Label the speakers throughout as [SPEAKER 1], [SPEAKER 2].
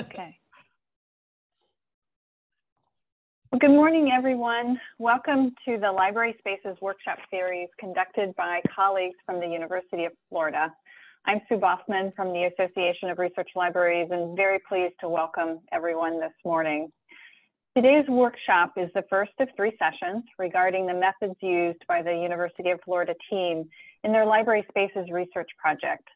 [SPEAKER 1] Okay. Well, good morning, everyone. Welcome to the Library Spaces Workshop Series conducted by colleagues from the University of Florida. I'm Sue Baughman from the Association of Research Libraries and very pleased to welcome everyone this morning. Today's workshop is the first of three sessions regarding the methods used by the University of Florida team in their Library Spaces research project.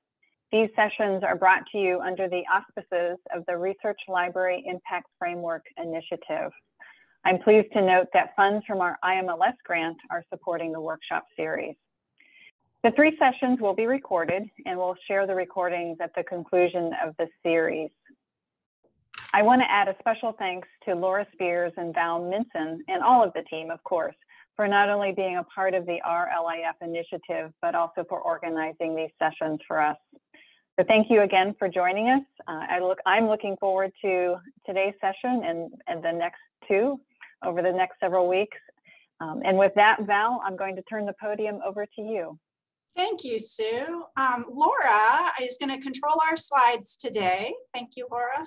[SPEAKER 1] These sessions are brought to you under the auspices of the Research Library Impact Framework Initiative. I'm pleased to note that funds from our IMLS grant are supporting the workshop series. The three sessions will be recorded and we'll share the recordings at the conclusion of the series. I want to add a special thanks to Laura Spears and Val Minson and all of the team, of course, for not only being a part of the RLIF initiative, but also for organizing these sessions for us. Thank you again for joining us. Uh, I look, I'm looking forward to today's session and, and the next two over the next several weeks. Um, and with that, Val, I'm going to turn the podium over to you.
[SPEAKER 2] Thank you, Sue. Um, Laura is going to control our slides today. Thank you, Laura.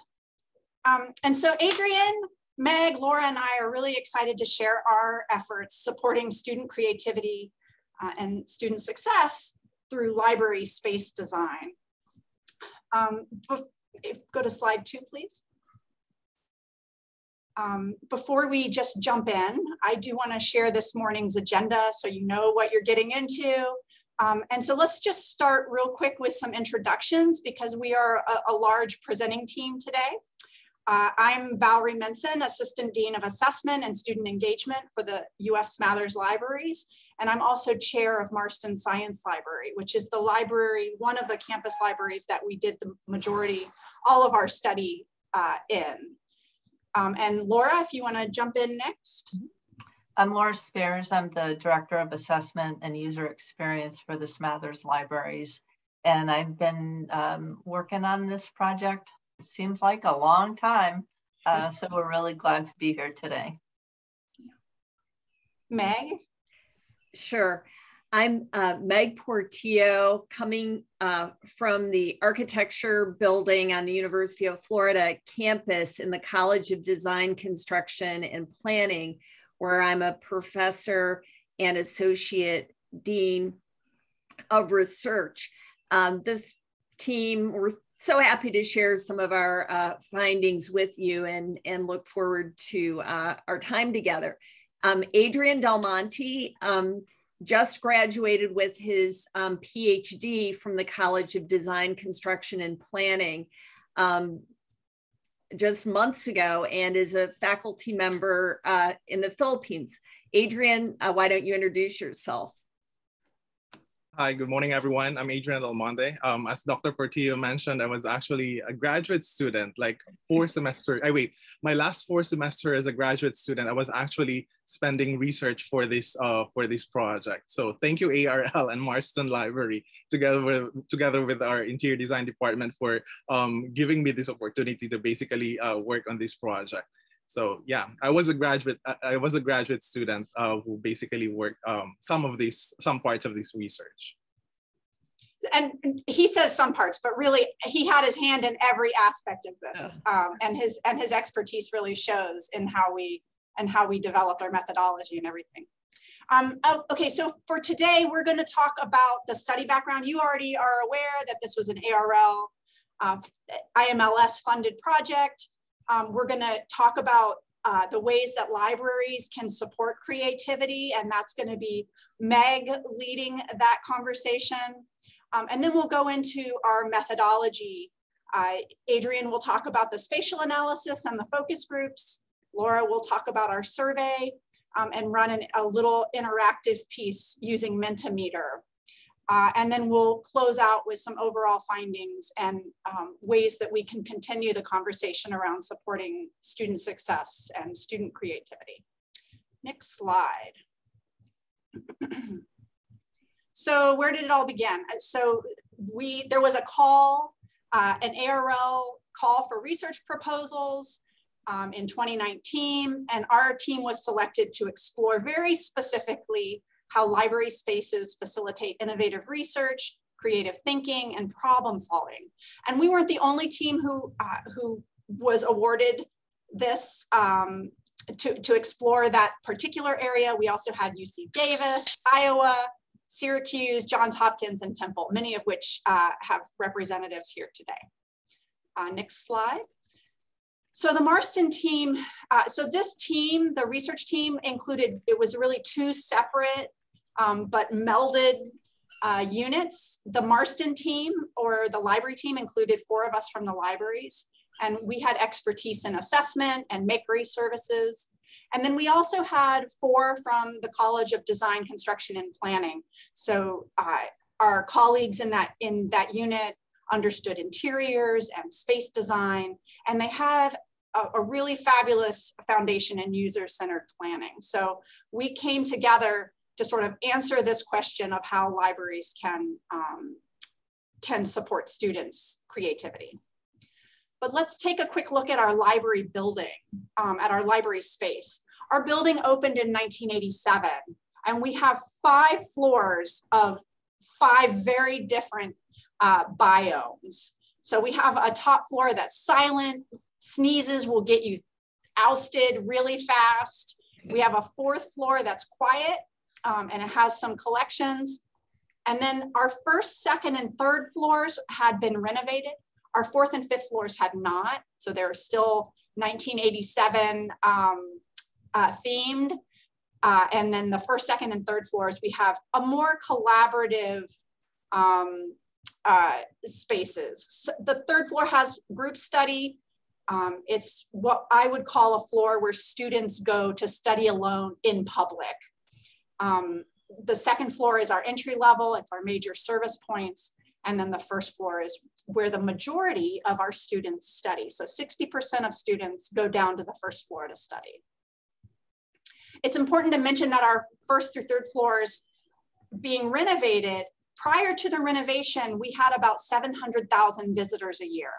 [SPEAKER 2] Um, and so Adrian, Meg, Laura, and I are really excited to share our efforts supporting student creativity uh, and student success through library space design. Um, if, go to slide two, please. Um, before we just jump in, I do want to share this morning's agenda so you know what you're getting into. Um, and so let's just start real quick with some introductions because we are a, a large presenting team today. Uh, I'm Valrie Minson, Assistant Dean of Assessment and Student Engagement for the UF Smathers Libraries. And I'm also chair of Marston Science Library, which is the library, one of the campus libraries that we did the majority, all of our study uh, in. Um, and Laura, if you wanna jump in next.
[SPEAKER 3] I'm Laura Spears. I'm the Director of Assessment and User Experience for the Smathers Libraries. And I've been um, working on this project it seems like a long time. Uh, so we're really glad to be here today.
[SPEAKER 2] Meg?
[SPEAKER 4] Sure. I'm uh, Meg Portillo, coming uh, from the architecture building on the University of Florida campus in the College of Design, Construction, and Planning, where I'm a professor and associate dean of research. Um, this team, we're so happy to share some of our uh, findings with you and, and look forward to uh, our time together. Um, Adrian Del Monte um, just graduated with his um, PhD from the College of Design, Construction, and Planning um, just months ago and is a faculty member uh, in the Philippines. Adrian, uh, why don't you introduce yourself?
[SPEAKER 5] Hi, good morning, everyone. I'm Adrian Del Monte. Um, as Dr. Portillo mentioned, I was actually a graduate student, like four semesters. I wait, my last four semester as a graduate student, I was actually spending research for this uh, for this project. So thank you, ARL and Marston Library, together with together with our interior design department for um, giving me this opportunity to basically uh, work on this project. So yeah, I was a graduate. I was a graduate student uh, who basically worked um, some of these, some parts of this research.
[SPEAKER 2] And he says some parts, but really he had his hand in every aspect of this, um, and his and his expertise really shows in how we and how we developed our methodology and everything. Um, oh, okay, so for today, we're going to talk about the study background. You already are aware that this was an ARL uh, IMLS funded project. Um, we're going to talk about uh, the ways that libraries can support creativity, and that's going to be Meg leading that conversation. Um, and then we'll go into our methodology. Uh, Adrian will talk about the spatial analysis and the focus groups. Laura will talk about our survey um, and run an, a little interactive piece using Mentimeter. Uh, and then we'll close out with some overall findings and um, ways that we can continue the conversation around supporting student success and student creativity. Next slide. so where did it all begin? So we there was a call, uh, an ARL call for research proposals um, in 2019, and our team was selected to explore very specifically how library spaces facilitate innovative research, creative thinking, and problem solving. And we weren't the only team who, uh, who was awarded this um, to, to explore that particular area. We also had UC Davis, Iowa, Syracuse, Johns Hopkins, and Temple, many of which uh, have representatives here today. Uh, next slide. So the Marston team, uh, so this team, the research team included, it was really two separate um, but melded uh, units. The Marston team or the library team included four of us from the libraries. And we had expertise in assessment and make-ready services. And then we also had four from the College of Design, Construction, and Planning. So uh, our colleagues in that, in that unit understood interiors and space design, and they have a, a really fabulous foundation in user-centered planning. So we came together to sort of answer this question of how libraries can, um, can support students' creativity. But let's take a quick look at our library building, um, at our library space. Our building opened in 1987, and we have five floors of five very different uh, biomes. So we have a top floor that's silent, sneezes will get you ousted really fast. We have a fourth floor that's quiet, um, and it has some collections. And then our first, second, and third floors had been renovated. Our fourth and fifth floors had not. So they're still 1987 um, uh, themed. Uh, and then the first, second, and third floors, we have a more collaborative um, uh, spaces. So the third floor has group study. Um, it's what I would call a floor where students go to study alone in public. Um, the second floor is our entry level, it's our major service points. And then the first floor is where the majority of our students study. So 60% of students go down to the first floor to study. It's important to mention that our first through third floors being renovated, prior to the renovation, we had about 700,000 visitors a year.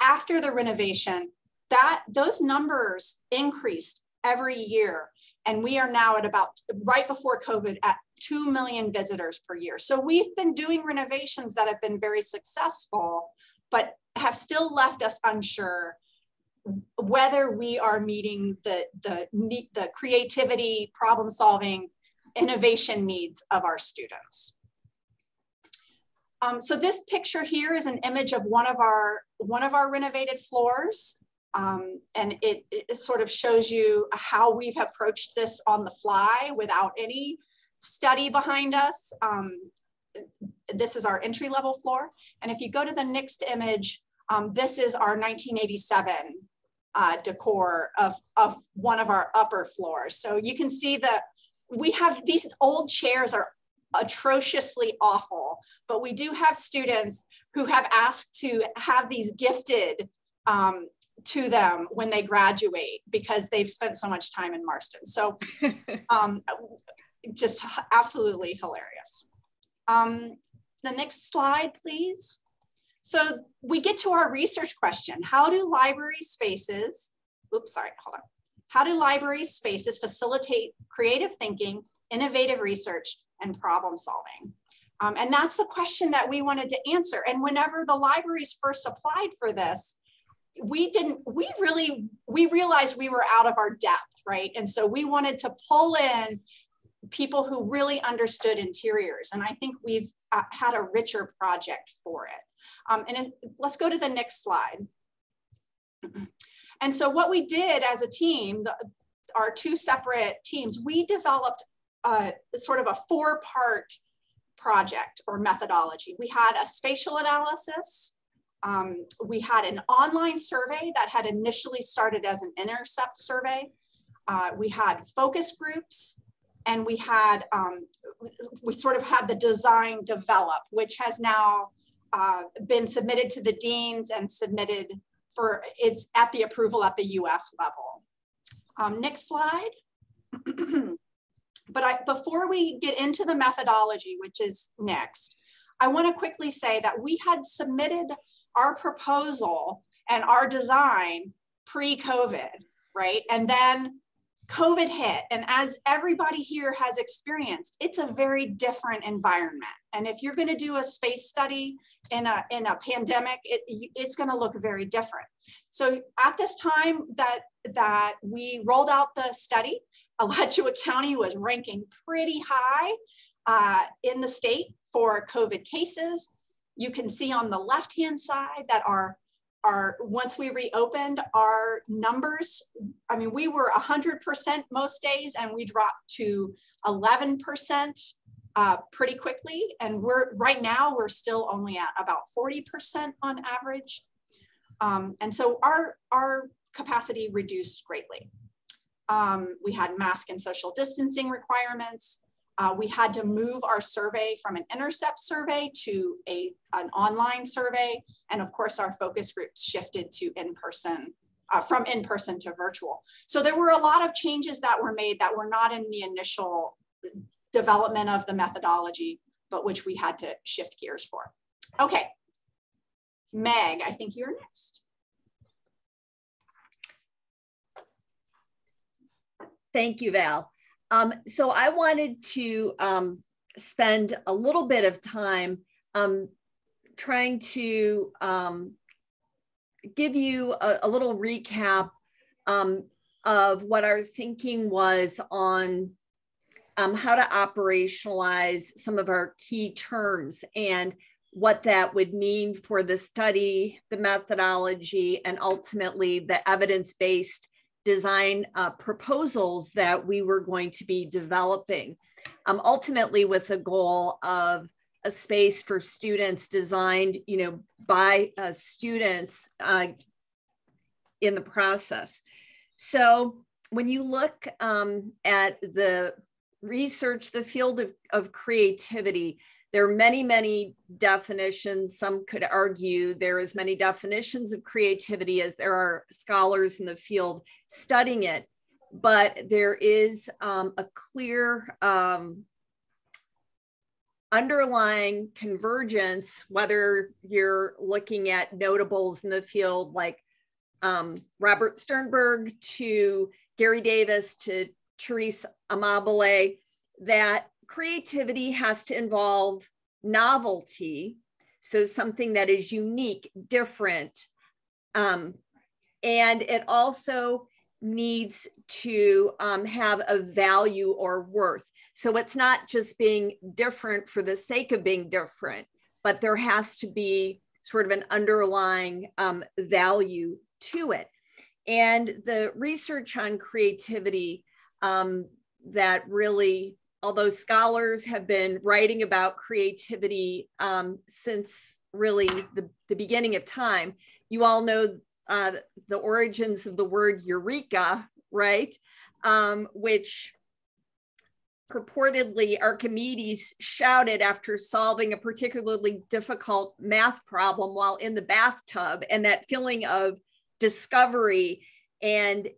[SPEAKER 2] After the renovation, that those numbers increased every year and we are now at about right before COVID at 2 million visitors per year. So we've been doing renovations that have been very successful, but have still left us unsure whether we are meeting the, the, the creativity, problem solving, innovation needs of our students. Um, so this picture here is an image of one of our, one of our renovated floors. Um, and it, it, sort of shows you how we've approached this on the fly without any study behind us. Um, this is our entry level floor. And if you go to the next image, um, this is our 1987 uh, decor of, of one of our upper floors. So you can see that we have these old chairs are atrociously awful, but we do have students who have asked to have these gifted um, to them when they graduate because they've spent so much time in Marston. So um, just absolutely hilarious. Um, the next slide, please. So we get to our research question. How do library spaces, oops, sorry, hold on. How do library spaces facilitate creative thinking, innovative research, and problem solving? Um, and that's the question that we wanted to answer. And whenever the libraries first applied for this, we didn't we really we realized we were out of our depth right and so we wanted to pull in people who really understood interiors and i think we've uh, had a richer project for it um, and if, let's go to the next slide and so what we did as a team the, our two separate teams we developed a, sort of a four part project or methodology we had a spatial analysis um, we had an online survey that had initially started as an intercept survey. Uh, we had focus groups and we had, um, we sort of had the design develop, which has now uh, been submitted to the deans and submitted for, it's at the approval at the UF level. Um, next slide. but I, before we get into the methodology, which is next, I wanna quickly say that we had submitted our proposal and our design pre-COVID, right? And then COVID hit, and as everybody here has experienced, it's a very different environment. And if you're going to do a space study in a in a pandemic, it, it's going to look very different. So at this time that that we rolled out the study, Alachua County was ranking pretty high uh, in the state for COVID cases. You can see on the left hand side that our our once we reopened our numbers i mean we were 100% most days and we dropped to 11% uh, pretty quickly. And we're right now we're still only at about 40% on average. Um, and so our our capacity reduced greatly um, we had mask and social distancing requirements uh, we had to move our survey from an intercept survey to a, an online survey. And of course, our focus groups shifted to in-person, uh, from in-person to virtual. So there were a lot of changes that were made that were not in the initial development of the methodology, but which we had to shift gears for. Okay, Meg, I think you're next.
[SPEAKER 4] Thank you, Val. Um, so I wanted to um, spend a little bit of time um, trying to um, give you a, a little recap um, of what our thinking was on um, how to operationalize some of our key terms and what that would mean for the study, the methodology, and ultimately the evidence based design uh, proposals that we were going to be developing, um, ultimately with the goal of a space for students designed, you know, by uh, students uh, in the process. So when you look um, at the research, the field of, of creativity, there are many, many definitions. Some could argue there are as many definitions of creativity as there are scholars in the field studying it. But there is um, a clear um, underlying convergence, whether you're looking at notables in the field like um, Robert Sternberg to Gary Davis to Teresa Amabile, that creativity has to involve novelty, so something that is unique, different. Um, and it also needs to um, have a value or worth. So it's not just being different for the sake of being different, but there has to be sort of an underlying um, value to it. And the research on creativity um, that really although scholars have been writing about creativity um, since really the, the beginning of time, you all know uh, the origins of the word eureka, right? Um, which purportedly Archimedes shouted after solving a particularly difficult math problem while in the bathtub, and that feeling of discovery. And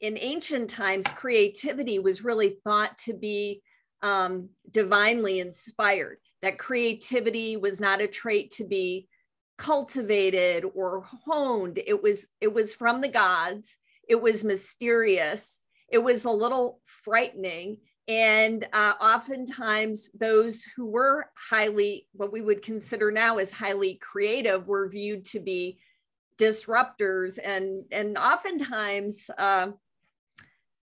[SPEAKER 4] in ancient times, creativity was really thought to be um, divinely inspired, that creativity was not a trait to be cultivated or honed. It was, it was from the gods. It was mysterious. It was a little frightening. And uh, oftentimes, those who were highly, what we would consider now as highly creative, were viewed to be disruptors and, and oftentimes, uh,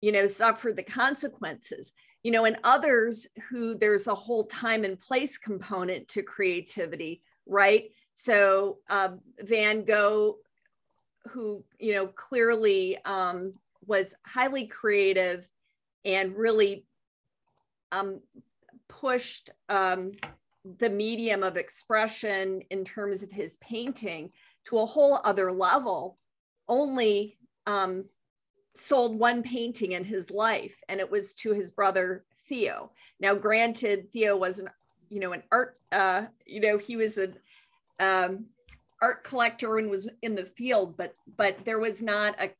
[SPEAKER 4] you know, suffer the consequences you know, and others who there's a whole time and place component to creativity, right? So uh, Van Gogh, who, you know, clearly um, was highly creative and really um, pushed um, the medium of expression in terms of his painting to a whole other level, only um, sold one painting in his life, and it was to his brother Theo. Now, granted, Theo was an you know an art uh, you know he was an um, art collector and was in the field, but but there was not a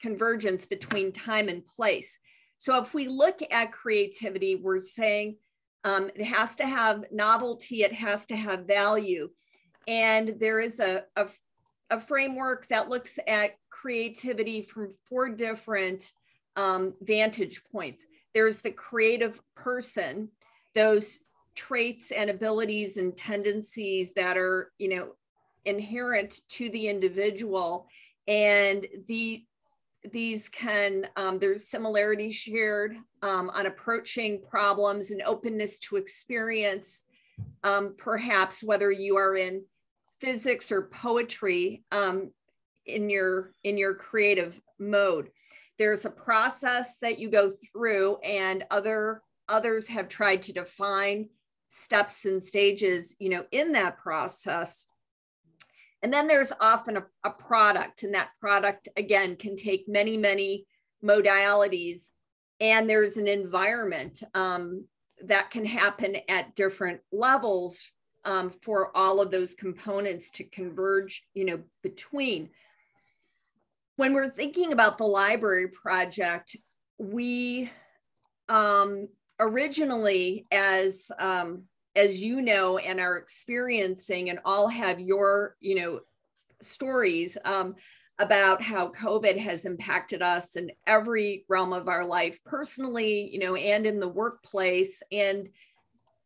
[SPEAKER 4] convergence between time and place. So if we look at creativity, we're saying um, it has to have novelty, it has to have value. And there is a, a, a framework that looks at creativity from four different um, vantage points. There's the creative person, those traits and abilities and tendencies that are, you know, inherent to the individual. And the these can, um, there's similarities shared um, on approaching problems and openness to experience, um, perhaps whether you are in physics or poetry um, in your in your creative mode. There's a process that you go through, and other others have tried to define steps and stages, you know, in that process. And then there's often a, a product, and that product again can take many, many modalities. And there's an environment um, that can happen at different levels um, for all of those components to converge, you know, between. When we're thinking about the library project, we um, originally, as um, as you know and are experiencing, and all have your, you know, stories um, about how COVID has impacted us in every realm of our life, personally, you know, and in the workplace, and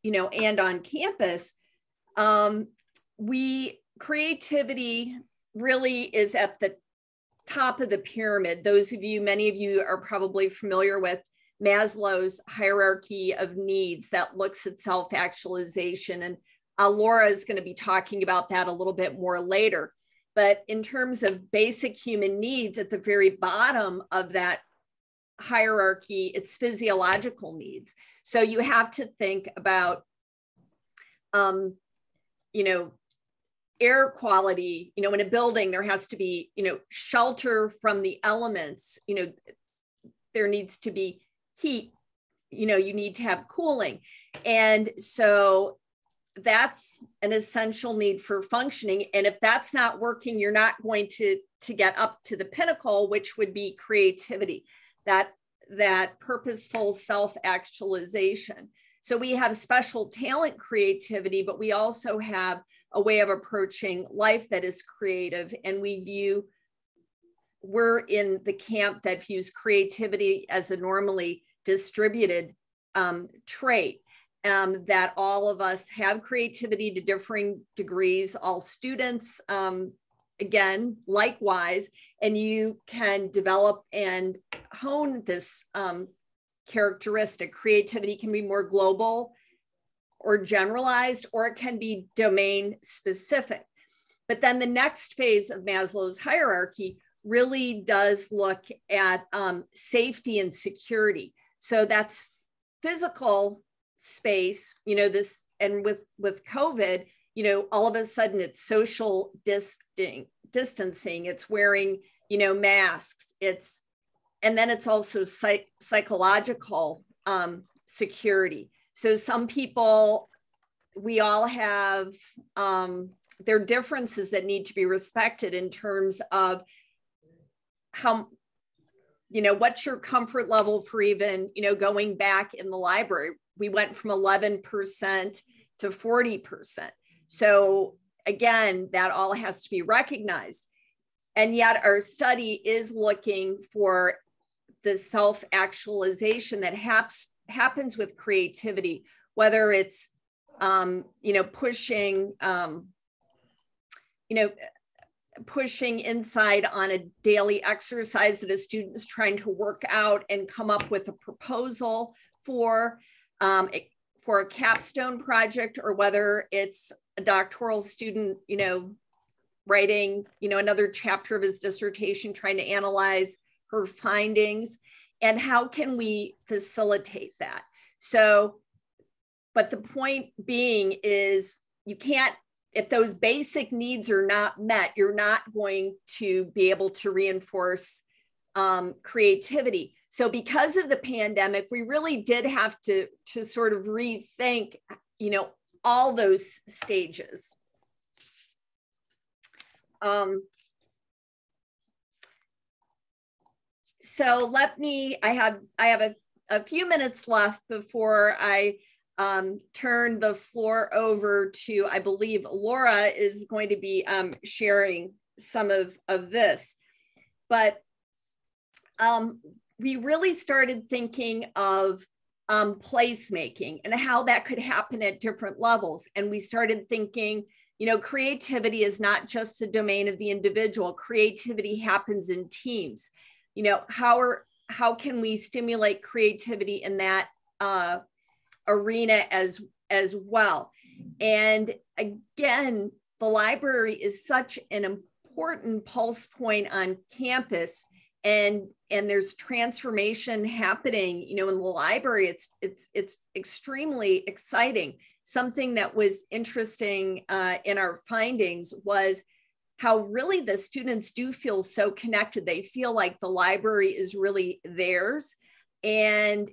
[SPEAKER 4] you know, and on campus um, we creativity really is at the top of the pyramid. Those of you, many of you are probably familiar with Maslow's hierarchy of needs that looks at self actualization. And uh, Laura is going to be talking about that a little bit more later. But in terms of basic human needs, at the very bottom of that hierarchy, it's physiological needs. So you have to think about um, you know, air quality, you know, in a building, there has to be, you know, shelter from the elements, you know, there needs to be heat, you know, you need to have cooling. And so that's an essential need for functioning. And if that's not working, you're not going to, to get up to the pinnacle, which would be creativity, that, that purposeful self-actualization. So we have special talent creativity, but we also have a way of approaching life that is creative. And we view, we're in the camp that views creativity as a normally distributed um, trait. Um, that all of us have creativity to differing degrees, all students, um, again, likewise, and you can develop and hone this um, characteristic. Creativity can be more global or generalized, or it can be domain specific. But then the next phase of Maslow's hierarchy really does look at um, safety and security. So that's physical space, you know, this, and with, with COVID, you know, all of a sudden it's social distancing, distancing it's wearing, you know, masks, it's and then it's also psych- psychological um, security. So some people, we all have um, their differences that need to be respected in terms of how you know what's your comfort level for even you know going back in the library? We went from 11% to 40% so again that all has to be recognized. And yet our study is looking for the self actualization that haps, happens with creativity, whether it's, um, you know, pushing, um, you know, pushing inside on a daily exercise that a student is trying to work out and come up with a proposal for um, for a capstone project or whether it's a doctoral student you know writing you know another chapter of his dissertation trying to analyze her findings and how can we facilitate that? So but the point being is you can't if those basic needs are not met you're not going to be able to reinforce um, creativity. So because of the pandemic we really did have to to sort of rethink you know all those stages. Um, so let me, I have, I have a, a few minutes left before I um, turn the floor over to, I believe Laura is going to be um, sharing some of, of this. But um, we really started thinking of um, placemaking and how that could happen at different levels. And we started thinking, you know, creativity is not just the domain of the individual. Creativity happens in teams. You know, how are how can we stimulate creativity in that uh, arena as as well? And again, the library is such an important pulse point on campus and and there's transformation happening you know in the library it's it's it's extremely exciting something that was interesting uh, in our findings was how really the students do feel so connected they feel like the library is really theirs and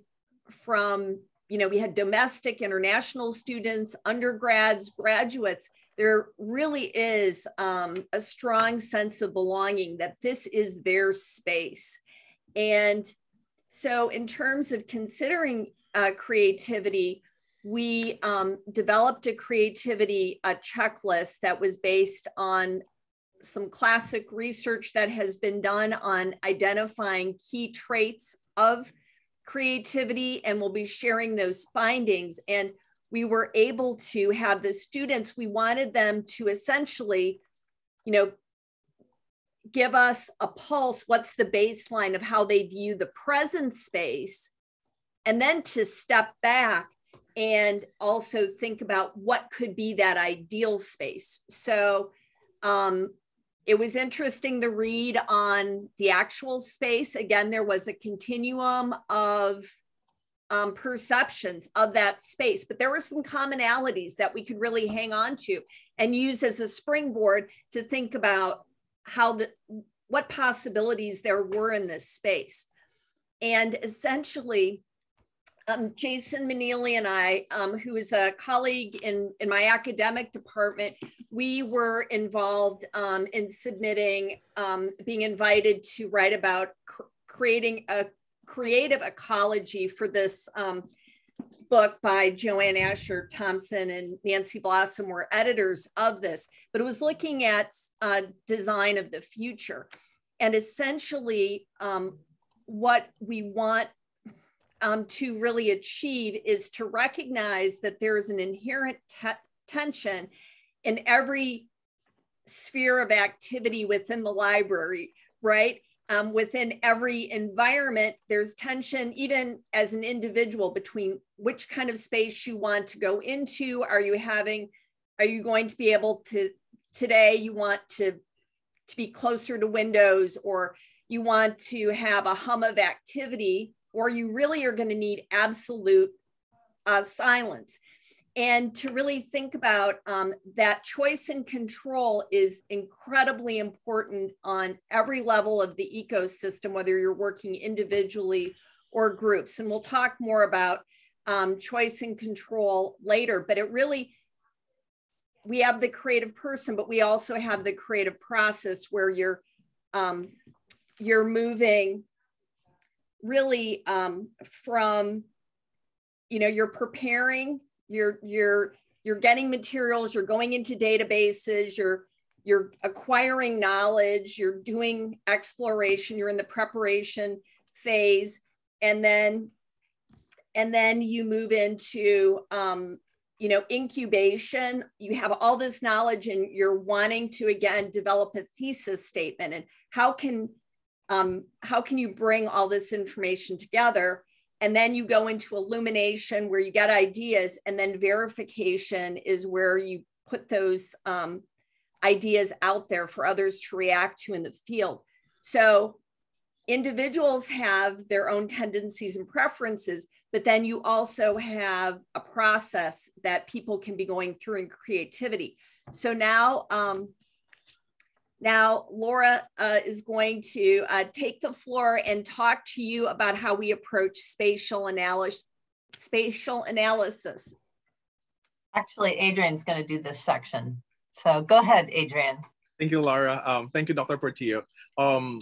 [SPEAKER 4] from you know we had domestic international students undergrads graduates there really is um, a strong sense of belonging that this is their space. And so, in terms of considering uh, creativity, we um, developed a creativity a checklist that was based on some classic research that has been done on identifying key traits of creativity, and we'll be sharing those findings. And we were able to have the students, we wanted them to essentially, you know, give us a pulse. What's the baseline of how they view the present space? And then to step back and also think about what could be that ideal space. So um, it was interesting to read on the actual space. Again, there was a continuum of um, perceptions of that space, but there were some commonalities that we could really hang on to and use as a springboard to think about how the what possibilities there were in this space. And essentially, um, Jason Meneeley and I, um, who is a colleague in, in my academic department, we were involved um, in submitting, um, being invited to write about cr creating a creative ecology for this um, book by Jo Ann Asher Thompson and Nancy Blossom were editors of this, but it was looking at uh, design of the future. And essentially, um, what we want um, to really achieve is to recognize that there is an inherent te tension in every sphere of activity within the library, right? um, within every environment, there's tension, even as an individual, between which kind of space you want to go into. Are you having, are you going to be able to, today, you want to, to be closer to windows, or you want to have a hum of activity, or you really are going to need absolute uh, silence and to really think about um, that choice and control is incredibly important on every level of the ecosystem, whether you're working individually or groups. And we'll talk more about um, choice and control later, but it really, we have the creative person, but we also have the creative process where you're, um, you're moving really um, from, you know, you're preparing you're you're you're getting materials you're going into databases you're you're acquiring knowledge you're doing exploration you're in the preparation phase and then and then you move into um, you know incubation. You have all this knowledge and you're wanting to again develop a thesis statement. And how can um, how can you bring all this information together? And then you go into illumination where you get ideas and then verification is where you put those um, ideas out there for others to react to in the field. So individuals have their own tendencies and preferences but then you also have a process that people can be going through in creativity. So now um, now, Laura uh, is going to uh, take the floor and talk to you about how we approach spatial analysis. Spatial analysis.
[SPEAKER 3] Actually, Adrian's going to do this section. So go ahead, Adrian.
[SPEAKER 5] Thank you, Laura. Um, thank you, Dr. Portillo. Um,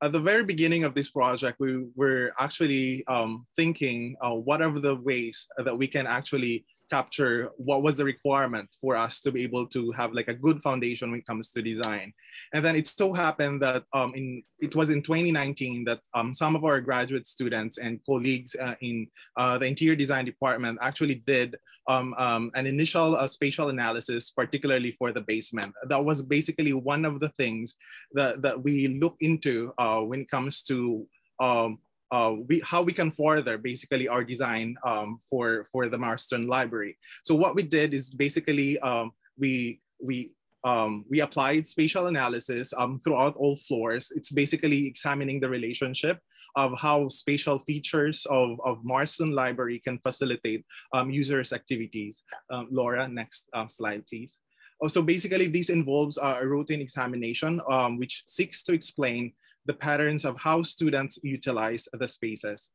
[SPEAKER 5] at the very beginning of this project, we were actually um, thinking uh, what are the ways that we can actually capture what was the requirement for us to be able to have like a good foundation when it comes to design. And then it so happened that um, in it was in 2019 that um, some of our graduate students and colleagues uh, in uh, the interior design department actually did um, um, an initial uh, spatial analysis, particularly for the basement. That was basically one of the things that, that we look into uh, when it comes to um, uh, we, how we can further basically our design um, for, for the Marston Library. So what we did is basically um, we, we, um, we applied spatial analysis um, throughout all floors. It's basically examining the relationship of how spatial features of, of Marston Library can facilitate um, users' activities. Um, Laura, next slide, please. Oh, so basically, this involves uh, a routine examination, which seeks to explain the patterns of how students utilize the spaces.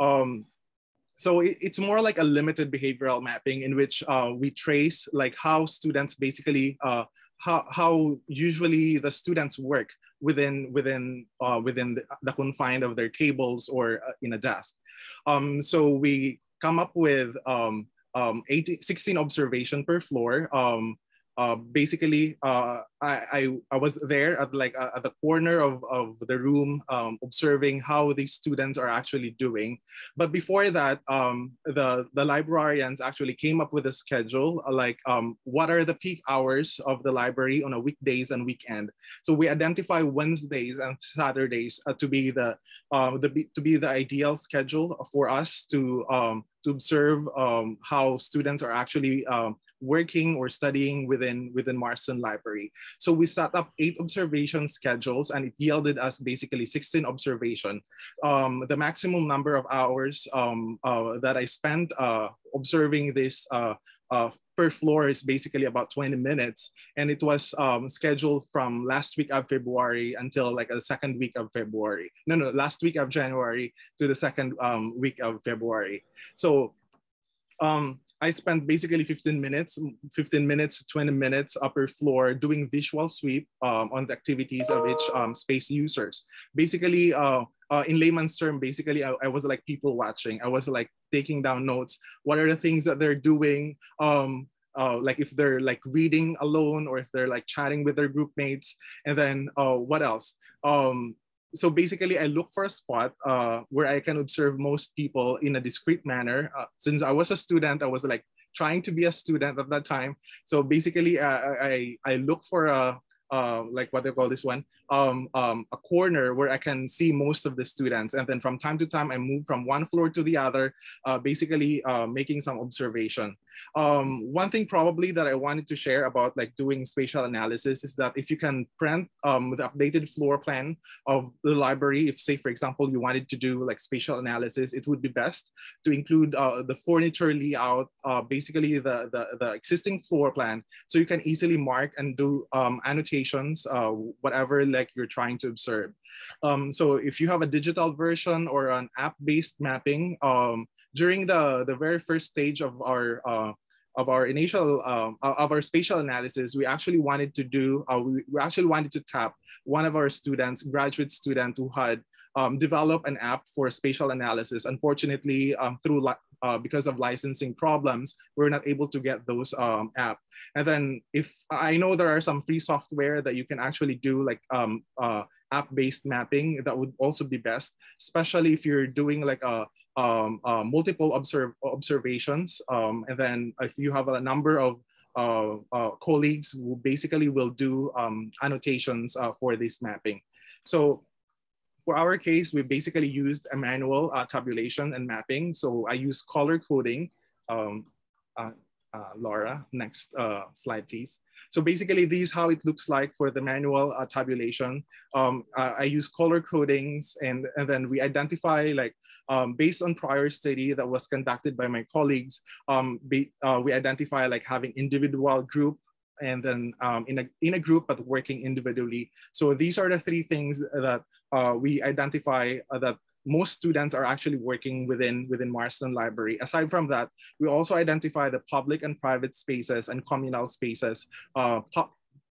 [SPEAKER 5] Um, so it, it's more like a limited behavioral mapping in which uh, we trace like how students basically, uh, how, how usually the students work within, within, uh, within the, the of their tables or uh, in a desk. Um, so we come up with um, um, 18, 16 observation per floor. Um, uh, basically, uh, I, I, I, was there at like uh, at the corner of, of the room um, observing how these students are actually doing. But before that, um, the, the librarians actually came up with a schedule uh, like um, what are the peak hours of the library on a weekdays and weekend. So we identify Wednesdays and Saturdays uh, to be the, um, the to be the ideal schedule for us to um, to observe um, how students are actually working or studying within, within Marston Library. So we set up eight observation schedules and it yielded us basically 16 observation. Um, the maximum number of hours um, uh, that I spent uh, observing this uh, uh, per floor is basically about 20 minutes. And it was um, scheduled from last week of February until like the second week of February. No, no, last week of January to the second um, week of February. So um, I spent basically 15 minutes, 15 minutes, 20 minutes upper floor doing visual sweep um, on the activities of each um, space users. Basically, uh, uh, in layman's term, basically, I, I, was like people watching. I was like taking down notes. What are the things that they're doing? Um, uh, like if they're like reading alone or if they're like chatting with their group mates. And then uh, what else? So basically I look for a spot uh, where I can observe most people in a discrete manner. Uh, since I was a student, I was like trying to be a student at that time. So basically uh, I, I look for a, uh, like what they call this one, um, um, a corner where I can see most of the students. And then from time to time, I move from one floor to the other, uh, basically uh, making some observation. Um, one thing probably that I wanted to share about like doing spatial analysis is that if you can print um, the updated floor plan of the library, if say, for example, you wanted to do like spatial analysis, it would be best to include uh, the furniture layout, uh, basically the, the, the, existing floor plan, so you can easily mark and do um, annotations, uh, whatever like you're trying to observe. Um, so if you have a digital version or an app-based mapping, um, during the, the very first stage of our uh, of our initial um, of our spatial analysis, we actually wanted to do uh, we, we actually wanted to tap one of our students, graduate student who had um, developed an app for spatial analysis. Unfortunately, um, through uh, because of licensing problems, we're not able to get those um, app. And then if I know there are some free software that you can actually do like um, uh, app-based mapping, that would also be best, especially if you're doing like a um, uh, multiple observe observations. Um, and then if you have a number of uh, uh, colleagues who basically will do um, annotations uh, for this mapping. So for our case, we basically used a manual uh, tabulation and mapping. So I use color coding. Um, uh, uh, Laura, next uh, slide, please. So basically, this is how it looks like for the manual uh, tabulation. Um, I use color codings, and, and then we identify, like, um, based on prior study that was conducted by my colleagues, um, be, uh, we identify like having individual group and then um, in, a, in a group but working individually. So these are the three things that uh, we identify uh, that most students are actually working within, within Marston Library. Aside from that, we also identify the public and private spaces and communal spaces, uh, pu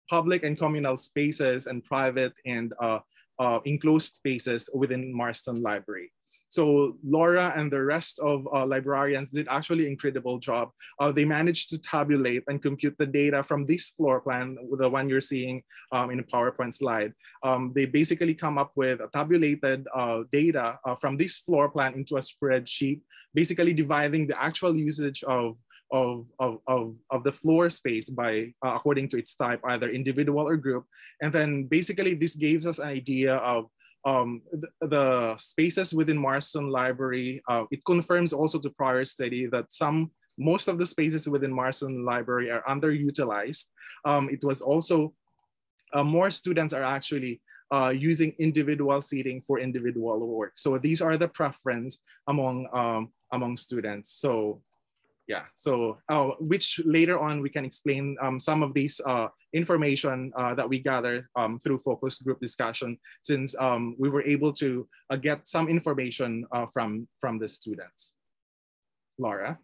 [SPEAKER 5] public and communal spaces and private and uh, uh, enclosed spaces within Marston Library. So Laura and the rest of uh, librarians did actually incredible job. Uh, they managed to tabulate and compute the data from this floor plan, the one you're seeing um, in the PowerPoint slide. Um, they basically come up with a tabulated uh, data uh, from this floor plan into a spreadsheet, basically dividing the actual usage of of, of, of, of the floor space by uh, according to its type, either individual or group. And then basically this gives us an idea of um, the, the, spaces within Marston Library. Uh, it confirms also to prior study that some, most of the spaces within Marston Library are underutilized. Um, it was also, uh, more students are actually uh, using individual seating for individual work. So these are the preference among, um, among students. So yeah, so uh, which later on we can explain um, some of these uh, information uh, that we gather um, through focus group discussion since um, we were able to uh, get some information uh, from, from the students. Laura.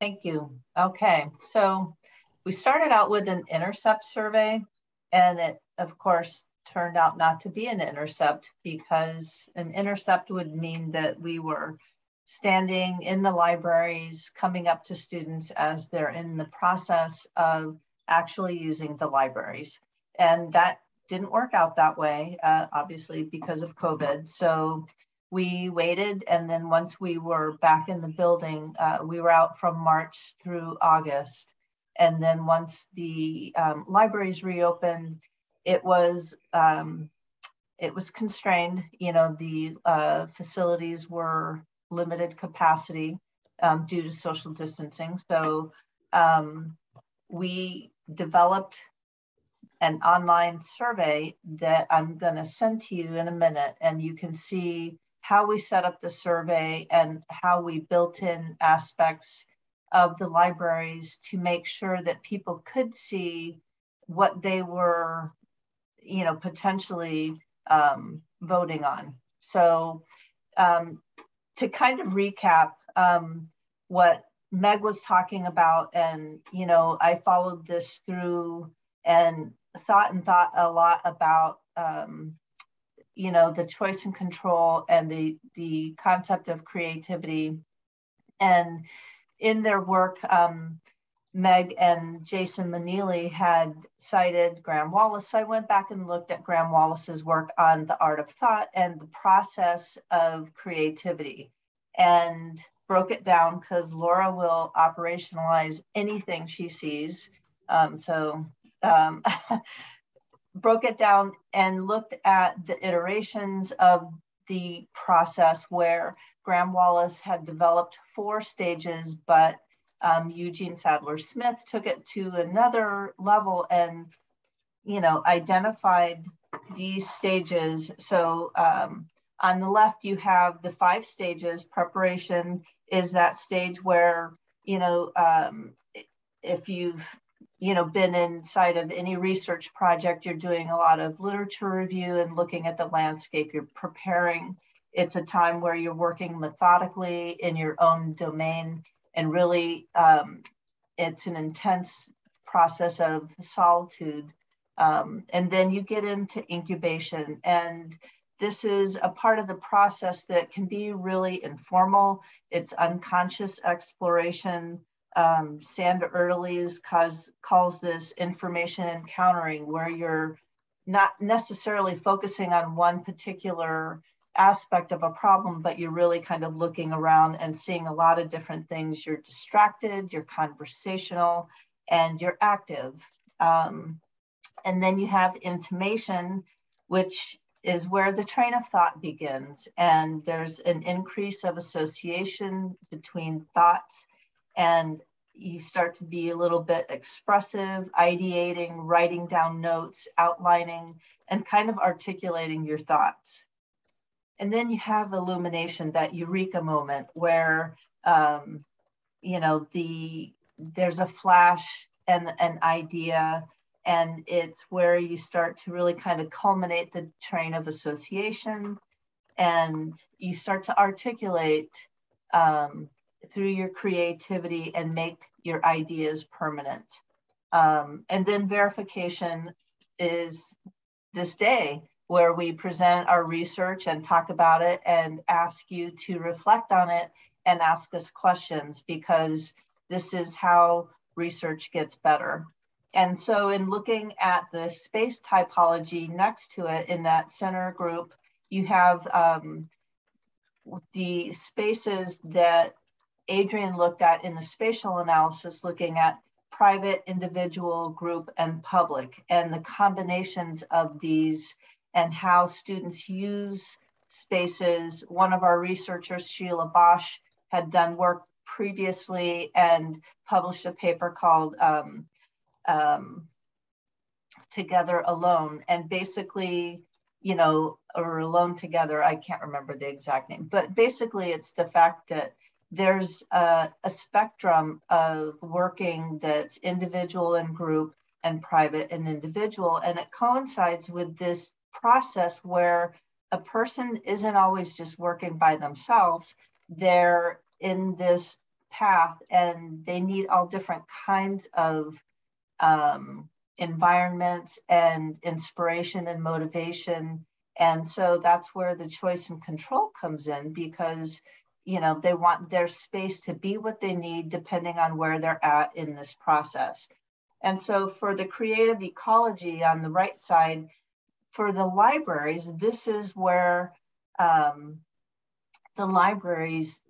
[SPEAKER 3] Thank you. Okay, so we started out with an intercept survey and it, of course, turned out not to be an intercept because an intercept would mean that we were standing in the libraries, coming up to students as they're in the process of actually using the libraries. And that didn't work out that way, uh, obviously, because of COVID. So we waited. And then once we were back in the building, uh, we were out from March through August. And then once the um, libraries reopened, it was um, it was constrained. You know, the uh, facilities were limited capacity um, due to social distancing. So um, we developed an online survey that I'm going to send to you in a minute, and you can see how we set up the survey and how we built in aspects of the libraries to make sure that people could see what they were you know, potentially um, voting on. So um, to kind of recap um, what Meg was talking about, and you know, I followed this through and thought and thought a lot about um, you know the choice and control and the the concept of creativity, and in their work. Um, Meg and Jason Meneeley had cited Graham Wallas. So I went back and looked at Graham Wallas's work on the art of thought and the process of creativity and broke it down because Laura will operationalize anything she sees. Um, so um, broke it down and looked at the iterations of the process where Graham Wallas had developed four stages, but um, Eugene Sadler Smith took it to another level and, you know, identified these stages. So um, on the left, you have the five stages. Preparation is that stage where, you know, um, if you've, you know, been inside of any research project, you're doing a lot of literature review and looking at the landscape, you're preparing. It's a time where you're working methodically in your own domain and really um, it's an intense process of solitude. Um, and then you get into incubation and this is a part of the process that can be really informal. It's unconscious exploration. Um, Sandra Erdelez calls, calls this information encountering where you're not necessarily focusing on one particular aspect of a problem, but you're really kind of looking around and seeing a lot of different things. You're distracted, you're conversational, and you're active. Um, and then you have intimation, which is where the train of thought begins. And there's an increase of association between thoughts, and you start to be a little bit expressive, ideating, writing down notes, outlining, and kind of articulating your thoughts. And then you have illumination, that eureka moment where, um, you know, the there's a flash and an idea, and it's where you start to really kind of culminate the train of association, and you start to articulate um, through your creativity and make your ideas permanent. Um, and then verification is this day where we present our research and talk about it and ask you to reflect on it and ask us questions because this is how research gets better. And so in looking at the space typology next to it in that center group, you have um, the spaces that Adrian looked at in the spatial analysis, looking at private, individual, group, and public, and the combinations of these and how students use spaces. One of our researchers, Sheila Bosch, had done work previously and published a paper called um, um, Together Alone. And basically, you know, or Alone Together, I can't remember the exact name, but basically it's the fact that there's a, a spectrum of working that's individual and group and private and individual. And it coincides with this process where a person isn't always just working by themselves. They're in this path and they need all different kinds of um, environments and inspiration and motivation. And so that's where the choice and control comes in because you know they want their space to be what they need depending on where they're at in this process. And so for the creative ecology on the right side, for the libraries, this is where um, the libraries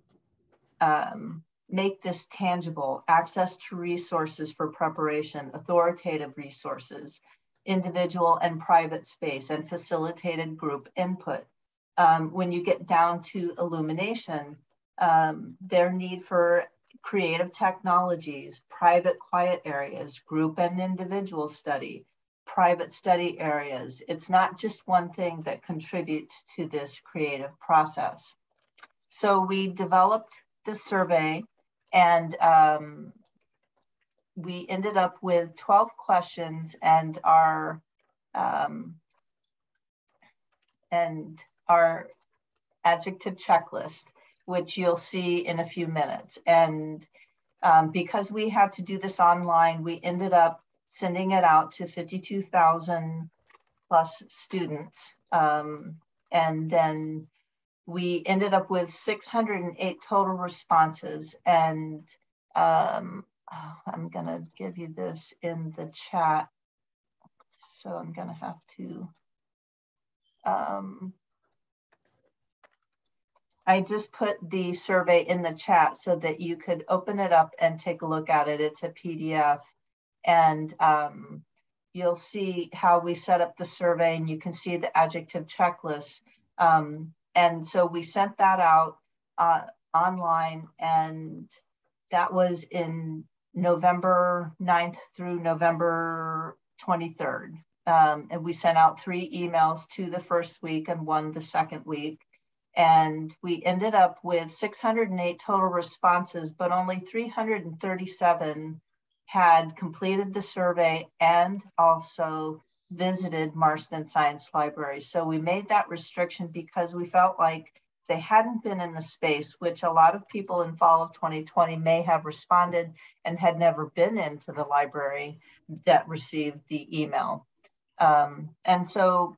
[SPEAKER 3] um, make this tangible, access to resources for preparation, authoritative resources, individual and private space, and facilitated group input. Um, when you get down to illumination, um, their need for creative technologies, private quiet areas, group and individual study, private study areas. It's not just one thing that contributes to this creative process. So we developed the survey and um, we ended up with 12 questions and our um, and our adjective checklist, which you'll see in a few minutes. And um, because we had to do this online, we ended up sending it out to 52,000 plus students. Um, and then we ended up with 608 total responses. And um, oh, I'm going to give you this in the chat. So I'm going to have to. Um, I just put the survey in the chat so that you could open it up and take a look at it. It's a PDF and um, you'll see how we set up the survey and you can see the adjective checklist. Um, and so we sent that out uh, online and that was in November 9th through November 23rd. Um, and we sent out three emails to the first week and one the second week. And we ended up with 608 total responses, but only 337 had completed the survey and also visited Marston Science Library. So we made that restriction because we felt like they hadn't been in the space, which a lot of people in fall of 2020 may have responded and had never been into the library that received the email. Um, and so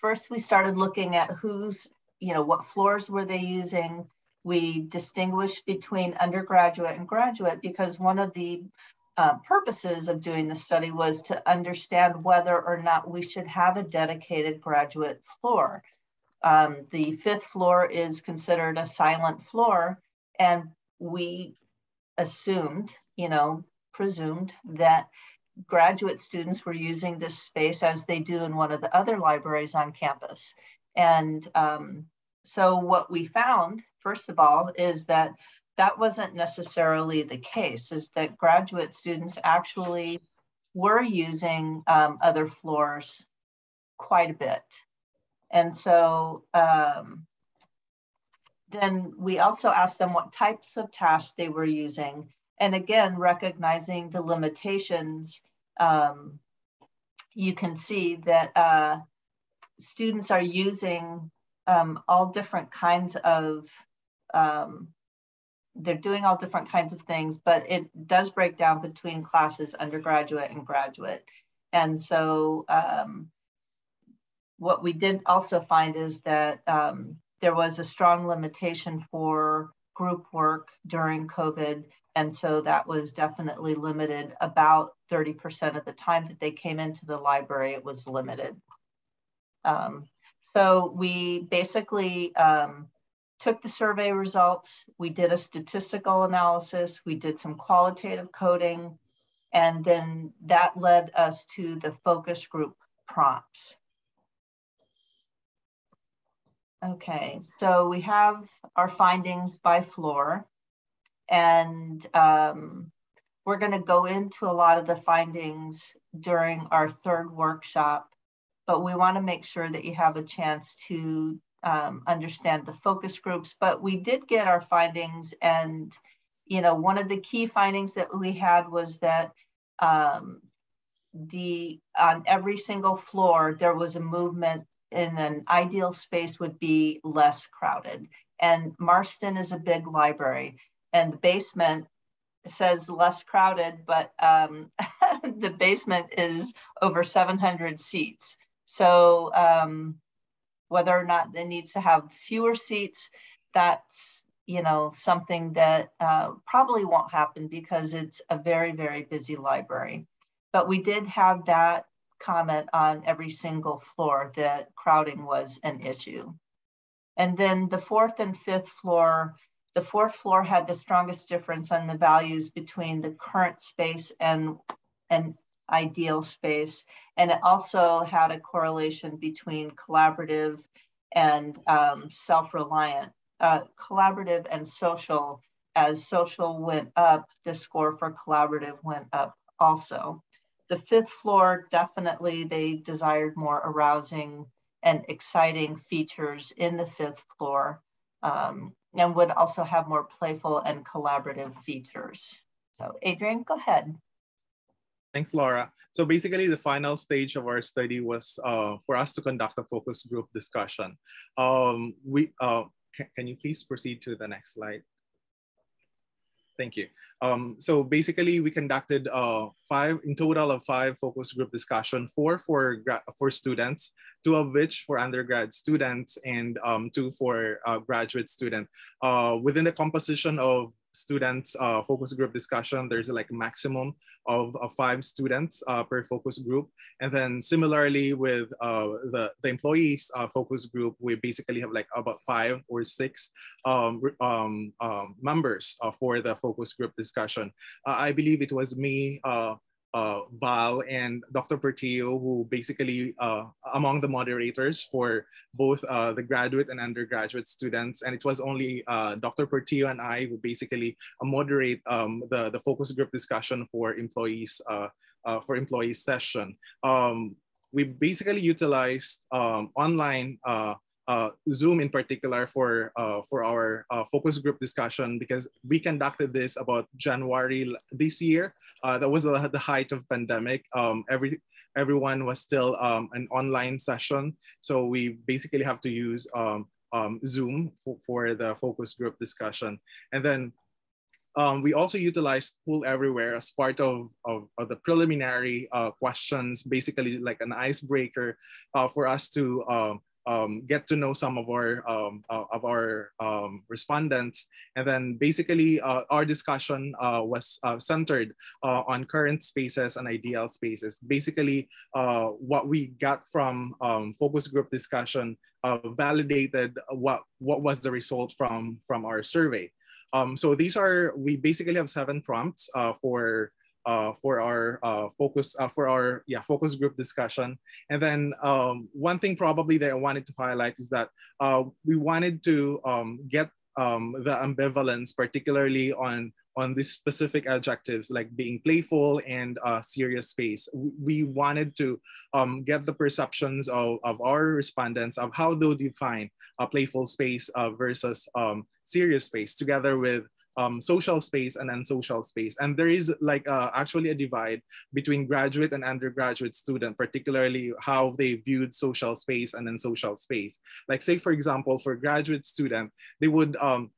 [SPEAKER 3] first we started looking at who's, you know, what floors were they using? We distinguished between undergraduate and graduate because one of the uh, purposes of doing the study was to understand whether or not we should have a dedicated graduate floor. Um, the fifth floor is considered a silent floor, and we assumed, you know, presumed that graduate students were using this space as they do in one of the other libraries on campus. And um, so what we found, first of all, is that that wasn't necessarily the case, is that graduate students actually were using um, other floors quite a bit. And so um, then we also asked them what types of tasks they were using. And again, recognizing the limitations, um, you can see that uh, students are using um, all different kinds of um, they're doing all different kinds of things, but it does break down between classes, undergraduate and graduate. And so um, what we did also find is that um, there was a strong limitation for group work during COVID. And so that was definitely limited. About 30% of the time that they came into the library, it was limited. Um, so we basically um, took the survey results, we did a statistical analysis, we did some qualitative coding, and then that led us to the focus group prompts. Okay, so we have our findings by floor, and um, we're going to go into a lot of the findings during our third workshop, but we want to make sure that you have a chance to um, understand the focus groups, but we did get our findings. And, you know, one of the key findings that we had was that um, the on every single floor, there was a movement in an ideal space would be less crowded. And Marston is a big library and the basement says less crowded, but um, the basement is over 700 seats. So um, whether or not it needs to have fewer seats, that's you know something that uh, probably won't happen because it's a very very busy library. But we did have that comment on every single floor that crowding was an issue. And then the fourth and fifth floor, the fourth floor had the strongest difference on the values between the current space and, and ideal space. And it also had a correlation between collaborative and um, self-reliant, uh, collaborative and social. As social went up, the score for collaborative went up also. The fifth floor, definitely they desired more arousing and exciting features in the fifth floor um, and would also have more playful and collaborative features. So Adrian, go ahead.
[SPEAKER 5] Thanks, Laura. So basically, the final stage of our study was uh, for us to conduct a focus group discussion. Um, we uh, can, can you please proceed to the next slide? Thank you. Um, so basically, we conducted uh, five in total of five focus group discussion, four for for students, two of which for undergrad students, and um, two for uh, graduate student. Uh, within the composition of students uh, focus group discussion, there's like maximum of, of five students uh, per focus group. And then similarly with uh, the, the employees uh, focus group, we basically have like about five or six um, um, um, members uh, for the focus group discussion. Uh, I believe it was me, uh, Val and Dr. Portillo, who basically uh, among the moderators for both uh, the graduate and undergraduate students. And it was only uh, Dr. Portillo and I who basically uh, moderate um, the, the focus group discussion for employees uh, for employees session. Um, we basically utilized um, online uh, Zoom in particular for uh, for our uh, focus group discussion because we conducted this about January this year. Uh, that was the height of pandemic. Um, every everyone was still um, an online session, so we basically have to use um, um Zoom for, for, the focus group discussion, and then. Um, we also utilized Poll Everywhere as part of, of, of the preliminary uh, questions, basically like an icebreaker uh, for us to um, um, get to know some of our um, uh, of our um, respondents, and then basically uh, our discussion uh, was uh, centered uh, on current spaces and ideal spaces. Basically, uh, what we got from um, focus group discussion validated what what was the result from from our survey. Um, so these are we basically have seven prompts for uh, for our uh, focus uh, for our yeah focus group discussion. And then um, one thing probably that I wanted to highlight is that uh, we wanted to um, get um, the ambivalence, particularly on on these specific adjectives like being playful and uh, serious space. We wanted to um, get the perceptions of, of our respondents of how they define a playful space versus um, serious space together with um, social space and unsocial space. And there is like uh, actually a divide between graduate and undergraduate student, particularly how they viewed social space and unsocial space. Like say, for example, for graduate student, they would um,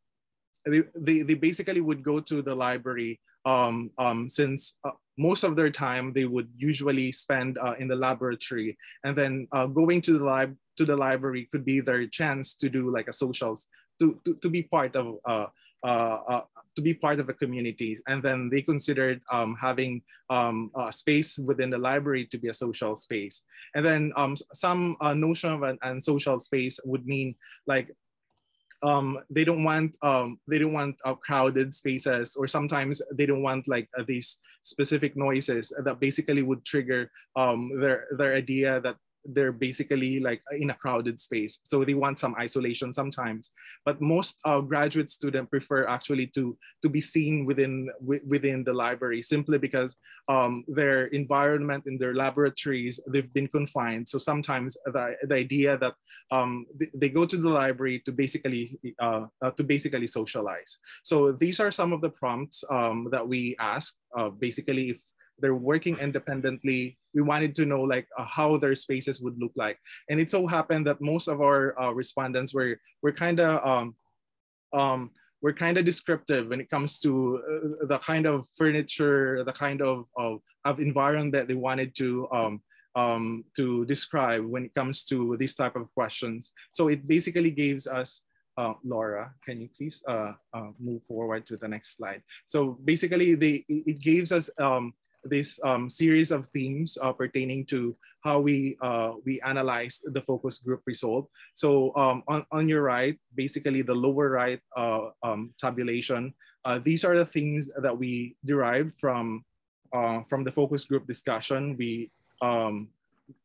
[SPEAKER 5] they, they, they basically would go to the library um, um, since uh, most of their time they would usually spend uh, in the laboratory and then uh, going to the lab to the library could be their chance to do like a socials to, to, to be part of uh, to be part of a community. And then they considered um, having um, a space within the library to be a social space. And then um, some notion of an, an social space would mean like um, they don't want um, they don't want uh, crowded spaces or sometimes they don't want like uh, these specific noises that basically would trigger um, their their idea that they're basically like in a crowded space. So they want some isolation sometimes. But most uh, graduate students prefer actually to, to be seen within, within the library simply because um, their environment in their laboratories, they've been confined. So sometimes the, the idea that um, they, go to the library to basically, uh, uh, to basically socialize. So these are some of the prompts um, that we ask. Uh, basically, if they're working independently. We wanted to know like uh, how their spaces would look like. And it so happened that most of our uh, respondents were were kind of um, um, were kind of descriptive when it comes to uh, the kind of furniture the kind of, of, of environment that they wanted to um, um, to describe when it comes to these type of questions. So it basically gives us uh, Laura, can you please uh, uh, move forward to the next slide? So basically, they, it gives us um, this um, series of themes uh, pertaining to how we uh, we analyze the focus group result. So um, on, on your right, basically the lower right uh, um, tabulation, uh, these are the things that we derived from uh, from the focus group discussion. We um,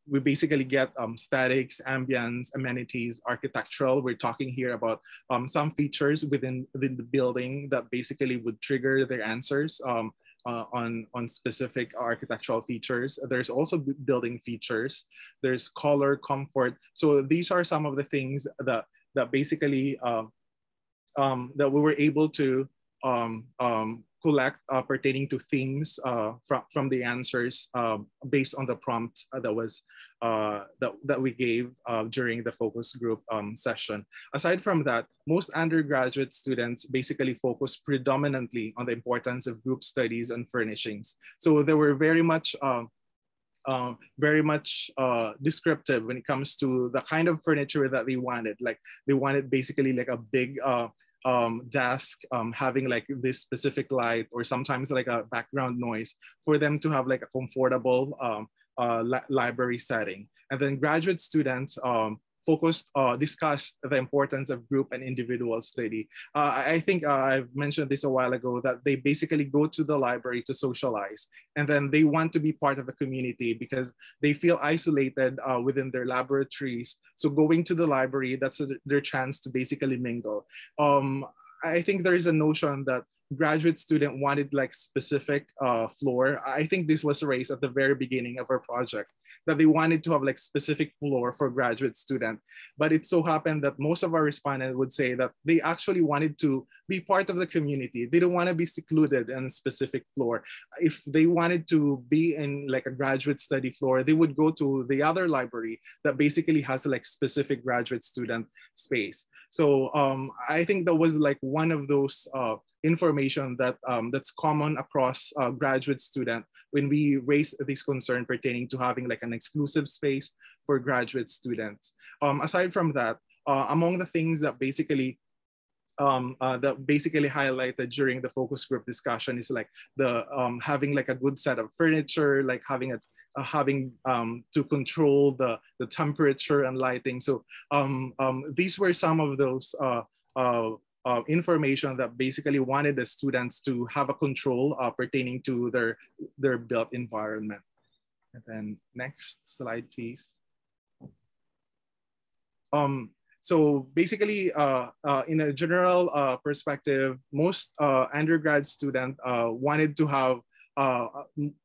[SPEAKER 5] we basically get um, statics, ambience, amenities, architectural. We're talking here about um, some features within, within the building that basically would trigger their answers. Um, uh, on, on specific architectural features. There's also building features. There's color, comfort. So these are some of the things that, that basically uh, um, that we were able to um, um, collect uh, pertaining to themes uh, from, from the answers uh, based on the prompt uh, that was uh, that, that we gave uh, during the focus group um, session. Aside from that, most undergraduate students basically focus predominantly on the importance of group studies and furnishings. So they were very much uh, very much uh, descriptive when it comes to the kind of furniture that they wanted. Like they wanted basically like a big uh, um, desk um, having like this specific light or sometimes like a background noise for them to have like a comfortable um, uh, li library setting. And then graduate students um, focused, uh, discussed the importance of group and individual study. Uh, I think uh, I've mentioned this a while ago that they basically go to the library to socialize and then they want to be part of a community because they feel isolated uh, within their laboratories. So going to the library, that's a, their chance to basically mingle. Um, I think there is a notion that graduate student wanted like specific uh, floor. I think this was raised at the very beginning of our project that they wanted to have like specific floor for graduate student. But it so happened that most of our respondents would say that they actually wanted to be part of the community. They don't want to be secluded in a specific floor. If they wanted to be in like a graduate study floor, they would go to the other library that basically has like specific graduate student space. So um, I think that was like one of those uh, information that um, that's common across uh, graduate student when we raise this concern pertaining to having like an exclusive space for graduate students. Um, aside from that, uh, among the things that basically um, uh, that basically highlighted during the focus group discussion is like the um, having like a good set of furniture, like having a uh, having um, to control the, the temperature and lighting. So um, um, these were some of those uh, uh, uh, information that basically wanted the students to have a control pertaining to their, their built environment. And then next slide, please. Um, so basically, uh, uh, in a general uh, perspective, most uh, undergrad students uh, wanted to have uh,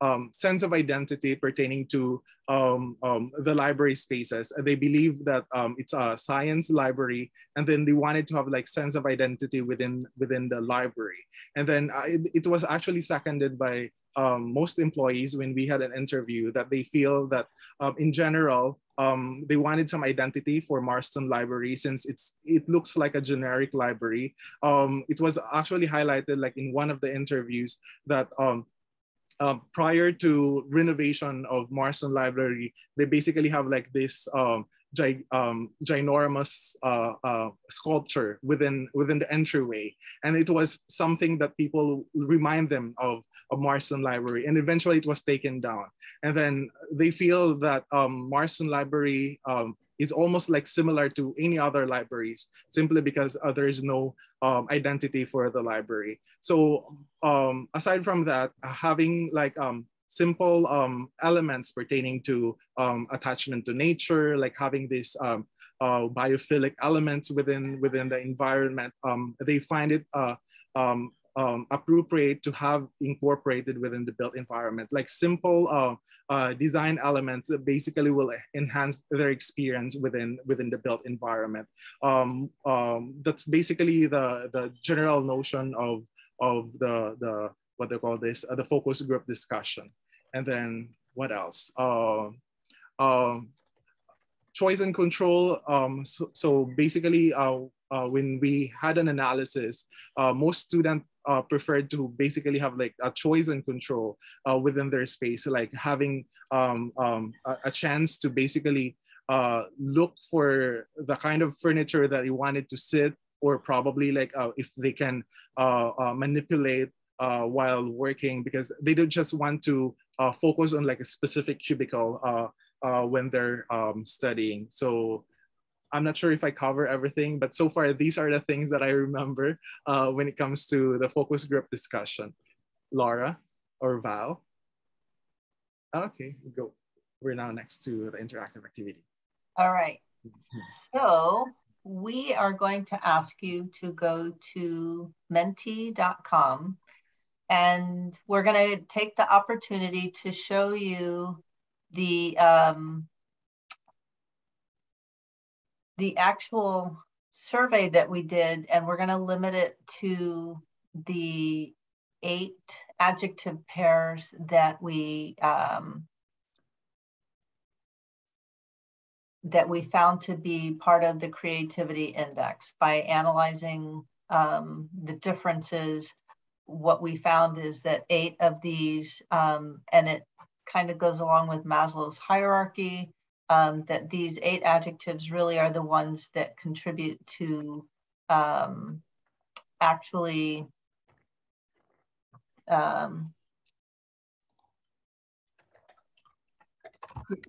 [SPEAKER 5] um, sense of identity pertaining to um, um, the library spaces. They believe that um, it's a science library, and then they wanted to have like sense of identity within within the library. And then it, it, was actually seconded by um, most employees when we had an interview that they feel that um, in general, um, they wanted some identity for Marston Library since it's it looks like a generic library. Um, it was actually highlighted like in one of the interviews that um, prior to renovation of Marston Library, they basically have like this gi um, ginormous uh, uh, sculpture within within the entryway, and it was something that people remind them of of Marston Library, and eventually it was taken down. And then they feel that um, Marston Library um, is almost like similar to any other libraries, simply because uh, there is no um, identity for the library. So um, aside from that, having like um, simple um, elements pertaining to attachment to nature, like having um, uh, biophilic elements within, within the environment. Um, they find it uh, um, um, appropriate to have incorporated within the built environment, like simple uh, uh, design elements that basically will enhance their experience within within the built environment. Um, um, that's basically the the general notion of of the the what they call this, uh, the focus group discussion. And then what else? Uh, uh, choice and control. Um, so, so, basically, uh, uh, when we had an analysis, uh, most students uh, preferred to basically have like a choice and control uh, within their space, like having um, um, a, a, chance to basically uh, look for the kind of furniture that they wanted to sit, or probably like uh, if they can uh, uh, manipulate while working because they don't just want to focus on like a specific cubicle when they're um, studying. So I'm not sure if I cover everything, but so far these are the things that I remember uh, when it comes to the focus group discussion. Laura or Val? Okay, we go. We're now next to the interactive activity.
[SPEAKER 3] All right. So we are going to ask you to go to menti.com and we're going to take the opportunity to show you the um, the actual survey that we did and we're going to limit it to the eight adjective pairs that we um, that we found to be part of the creativity index by analyzing um, the differences. What we found is that eight of these, um, and it kind of goes along with Maslow's hierarchy, um, that these eight adjectives really are the ones that contribute to um, actually um,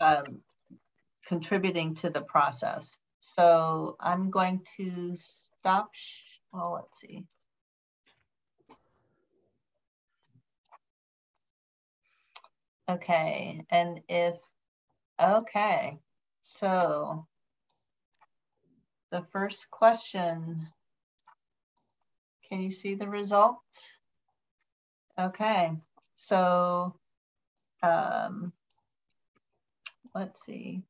[SPEAKER 3] um, contributing to the process. So I'm going to stop, well, let's see. Okay, and if, okay, so the first question, can you see the results? Okay, so um, let's see.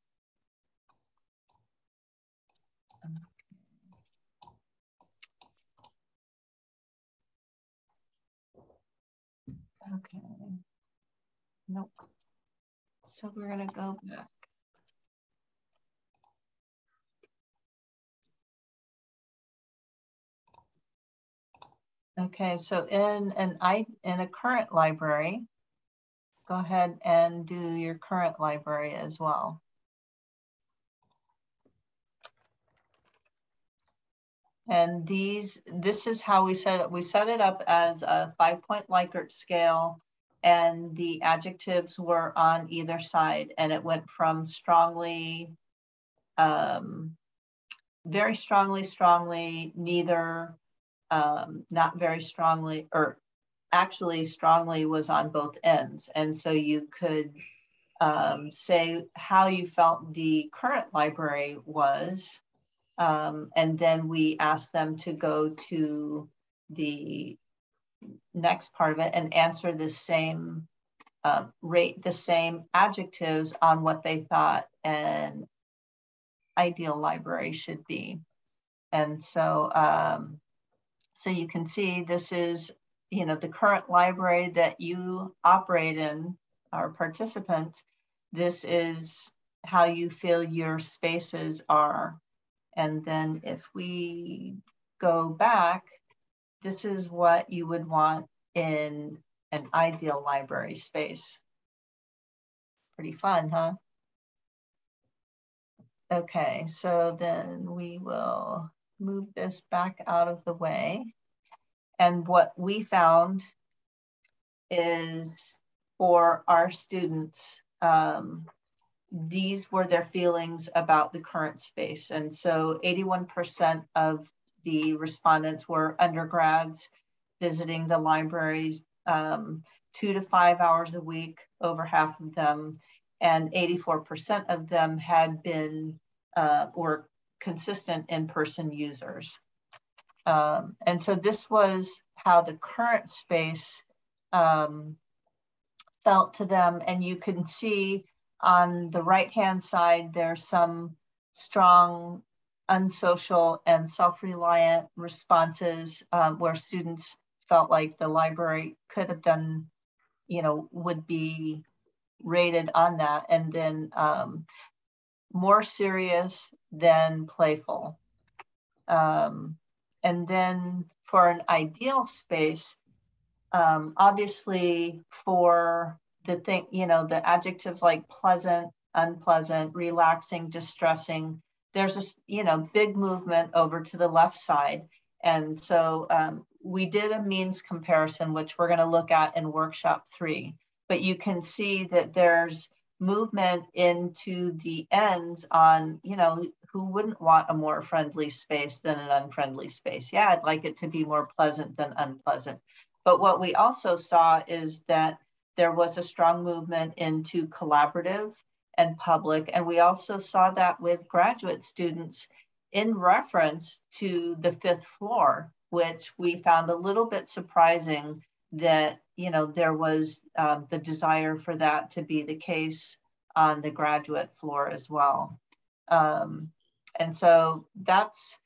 [SPEAKER 3] Okay. Nope. So we're gonna go back. Okay, so in an I in a current library, go ahead and do your current library as well. And these, this is how we set it. We set it up as a five point Likert scale and the adjectives were on either side and it went from strongly um, very strongly strongly neither um, not very strongly or actually strongly was on both ends. And so you could um, say how you felt the current library was um, and then we asked them to go to the next part of it and answer the same, uh, rate the same adjectives on what they thought an ideal library should be. And so, um, so you can see this is you know, the current library that you operate in, our participant, this is how you feel your spaces are. And then if we go back, this is what you would want in an ideal library space. Pretty fun, huh? Okay, so then we will move this back out of the way. And what we found is for our students, um, these were their feelings about the current space. And so 81% of the respondents were undergrads visiting the libraries um, two to five hours a week, over half of them, and 84% of them had been uh, were consistent in-person users. Um, and so this was how the current space um, felt to them. And you can see on the right-hand side, there's some strong unsocial and self-reliant responses um, where students felt like the library could have done, you know, would be rated on that. And then um, more serious than playful. Um, and then for an ideal space, um, obviously for the thing, you know, the adjectives like pleasant, unpleasant, relaxing, distressing, there's a, you know, big movement over to the left side. And so um, we did a means comparison, which we're gonna look at in workshop three, but you can see that there's movement into the ends on, you know, who wouldn't want a more friendly space than an unfriendly space? Yeah, I'd like it to be more pleasant than unpleasant. But what we also saw is that there was a strong movement into collaborative and public. And we also saw that with graduate students in reference to the fifth floor, which we found a little bit surprising that, you know, there was um, the desire for that to be the case on the graduate floor as well. Um, and so that's,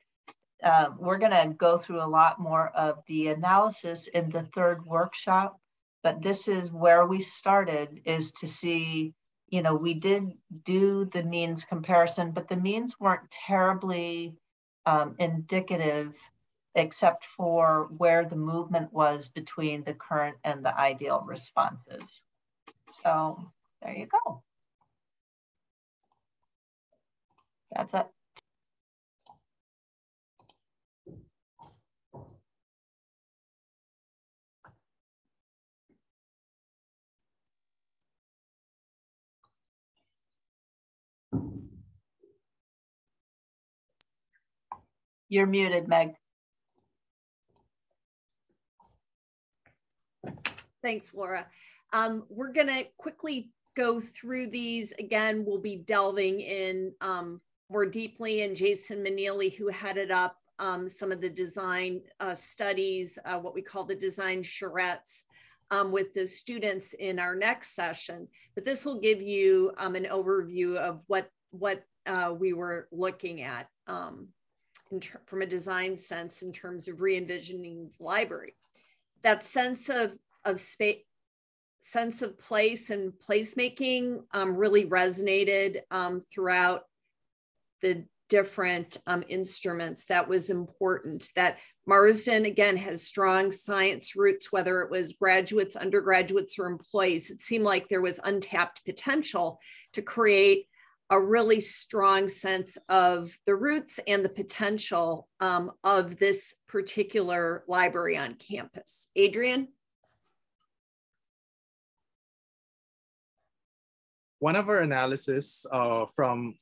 [SPEAKER 3] uh, we're gonna go through a lot more of the analysis in the third workshop, but this is where we started is to see, you know, we did do the means comparison, but the means weren't terribly um, indicative except for where the movement was between the current and the ideal responses. So there you go. That's it. You're muted, Meg.
[SPEAKER 4] Thanks, Laura. Um, we're going to quickly go through these. Again, we'll be delving in um, more deeply, and Jason Meneeley, who headed up um, some of the design uh, studies, uh, what we call the design charrettes, um, with the students in our next session. But this will give you um, an overview of what, what uh, we were looking at um, from a design sense in terms of re-envisioning the library. That sense of, of space, sense of place and placemaking um, really resonated um, throughout the different um, instruments that was important that Marston again has strong science roots whether it was graduates undergraduates or employees it seemed like there was untapped potential to create a really strong sense of the roots and the potential um, of this particular library on campus. Adrian?
[SPEAKER 5] One of our analysis uh, from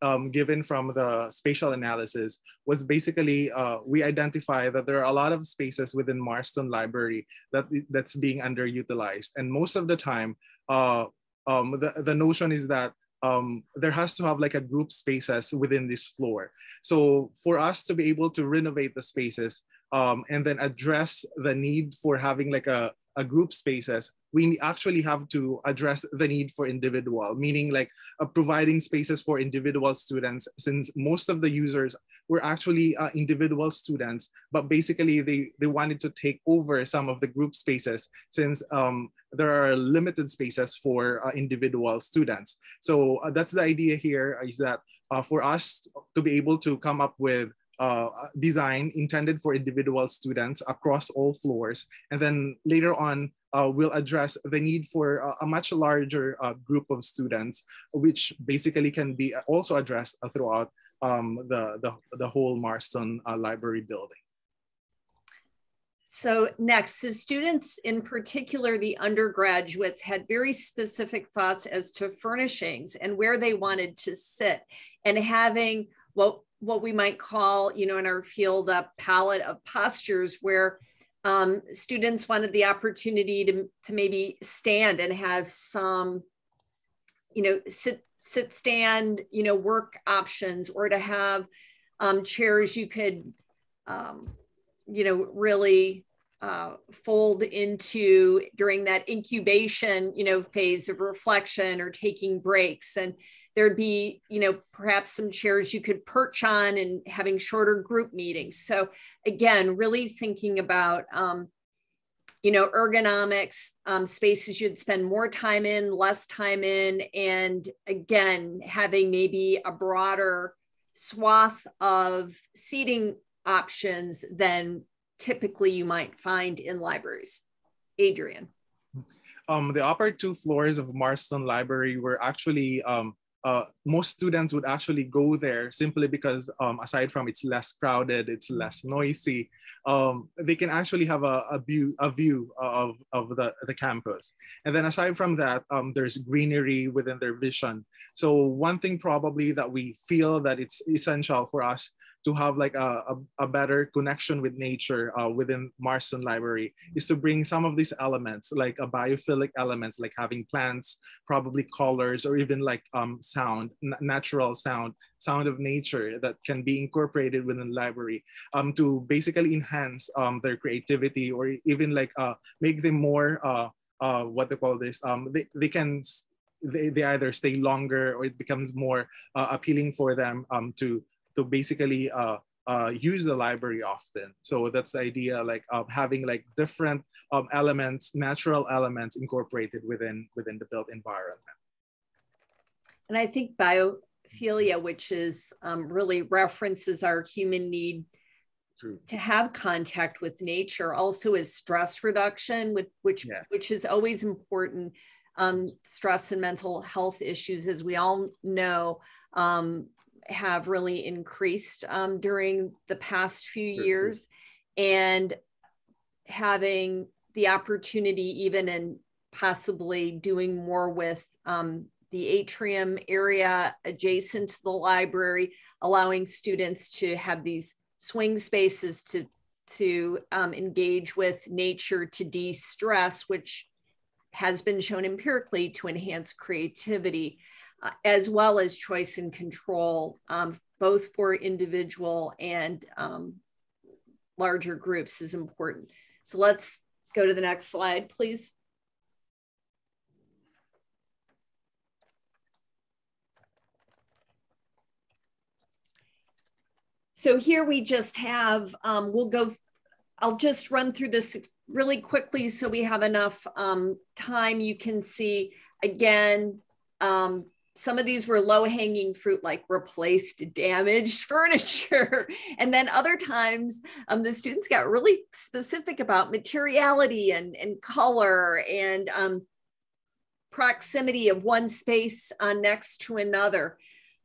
[SPEAKER 5] um, given from the spatial analysis was basically uh, we identify that there are a lot of spaces within Marston Library that that's being underutilized, and most of the time, uh, um, the the notion is that um, there has to have like a group spaces within this floor. So for us to be able to renovate the spaces um, and then address the need for having like a, uh, group spaces, we actually have to address the need for individual, meaning like uh, providing spaces for individual students, since most of the users were actually uh, individual students, but basically they, they wanted to take over some of the group spaces since um, there are limited spaces for uh, individual students. So uh, that's the idea here is that uh, for us to be able to come up with uh, design intended for individual students across all floors. And then later on, uh, we'll address the need for a, a much larger uh, group of students, which basically can be also addressed throughout um, the, the, the whole Marston uh, Library building.
[SPEAKER 4] So next, the students in particular, the undergraduates had very specific thoughts as to furnishings and where they wanted to sit and having what, what we might call, you know, in our field, a palette of postures where um, students wanted the opportunity to, to maybe stand and have some, you know, sit, sit stand, you know, work options or to have um, chairs you could, um, you know, really uh, fold into during that incubation, you know, phase of reflection or taking breaks. And there'd be, you know, perhaps some chairs you could perch on and having shorter group meetings. So again, really thinking about, um, you know, ergonomics, um, spaces you'd spend more time in, less time in, and again, having maybe a broader swath of seating options than typically you might find in libraries. Adrian.
[SPEAKER 5] Um, the upper two floors of Marston Library were actually um, uh, most students would actually go there simply because um, aside from it's less crowded, it's less noisy, um, they can actually have a, a, view, a view of, of the, the campus. And then aside from that, um, there's greenery within their vision. So one thing probably that we feel that it's essential for us to have like a, a, a better connection with nature uh, within Marston Library is to bring some of these elements, like a biophilic elements, like having plants, probably colors, or even like um, sound, natural sound, sound of nature that can be incorporated within the library um, to basically enhance um, their creativity or even like uh, make them more, uh, uh, what they call this, um, they, they can they, they either stay longer or it becomes more uh, appealing for them um, to to basically uh, uh, use the library often. So that's the idea like of having like different um, elements, natural elements incorporated within within the built environment.
[SPEAKER 4] And I think biophilia, which is um, really references our human need True. to have contact with nature, also is stress reduction, which which, yes. which is always important. Um, stress and mental health issues, as we all know, um, have really increased um, during the past few years. And having the opportunity even and possibly doing more with um, the atrium area adjacent to the library allowing students to have these swing spaces to to um, engage with nature to de-stress which has been shown empirically to enhance creativity uh, as well as choice and control, um, both for individual and um, larger groups is important. So let's go to the next slide, please. So here we just have, um, we'll go, I'll just run through this really quickly so we have enough um, time. You can see, again, um, some of these were low hanging fruit, like replaced damaged furniture. and then other times, um, the students got really specific about materiality and, and color and um, proximity of one space uh, next to another.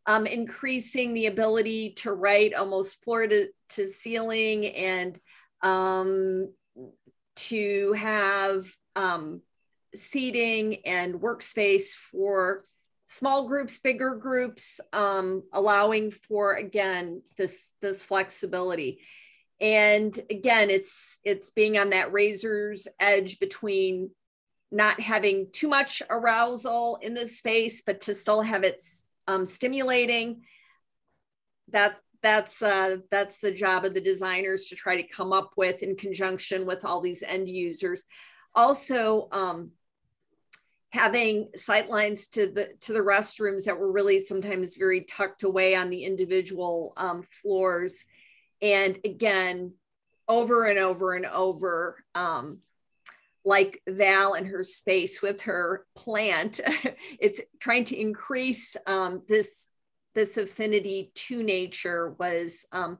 [SPEAKER 4] Um, increasing the ability to write almost floor to, to ceiling and um, to have um, seating and workspace for small groups, bigger groups, um, allowing for again this this flexibility. And again, it's it's being on that razor's edge between not having too much arousal in the space, but to still have it um, stimulating. That that's uh, that's the job of the designers to try to come up with in conjunction with all these end users also um, having sight lines to the to the restrooms that were really sometimes very tucked away on the individual um, floors. And again over and over and over um, like val and her space with her plant it's trying to increase um, this this affinity to nature was um,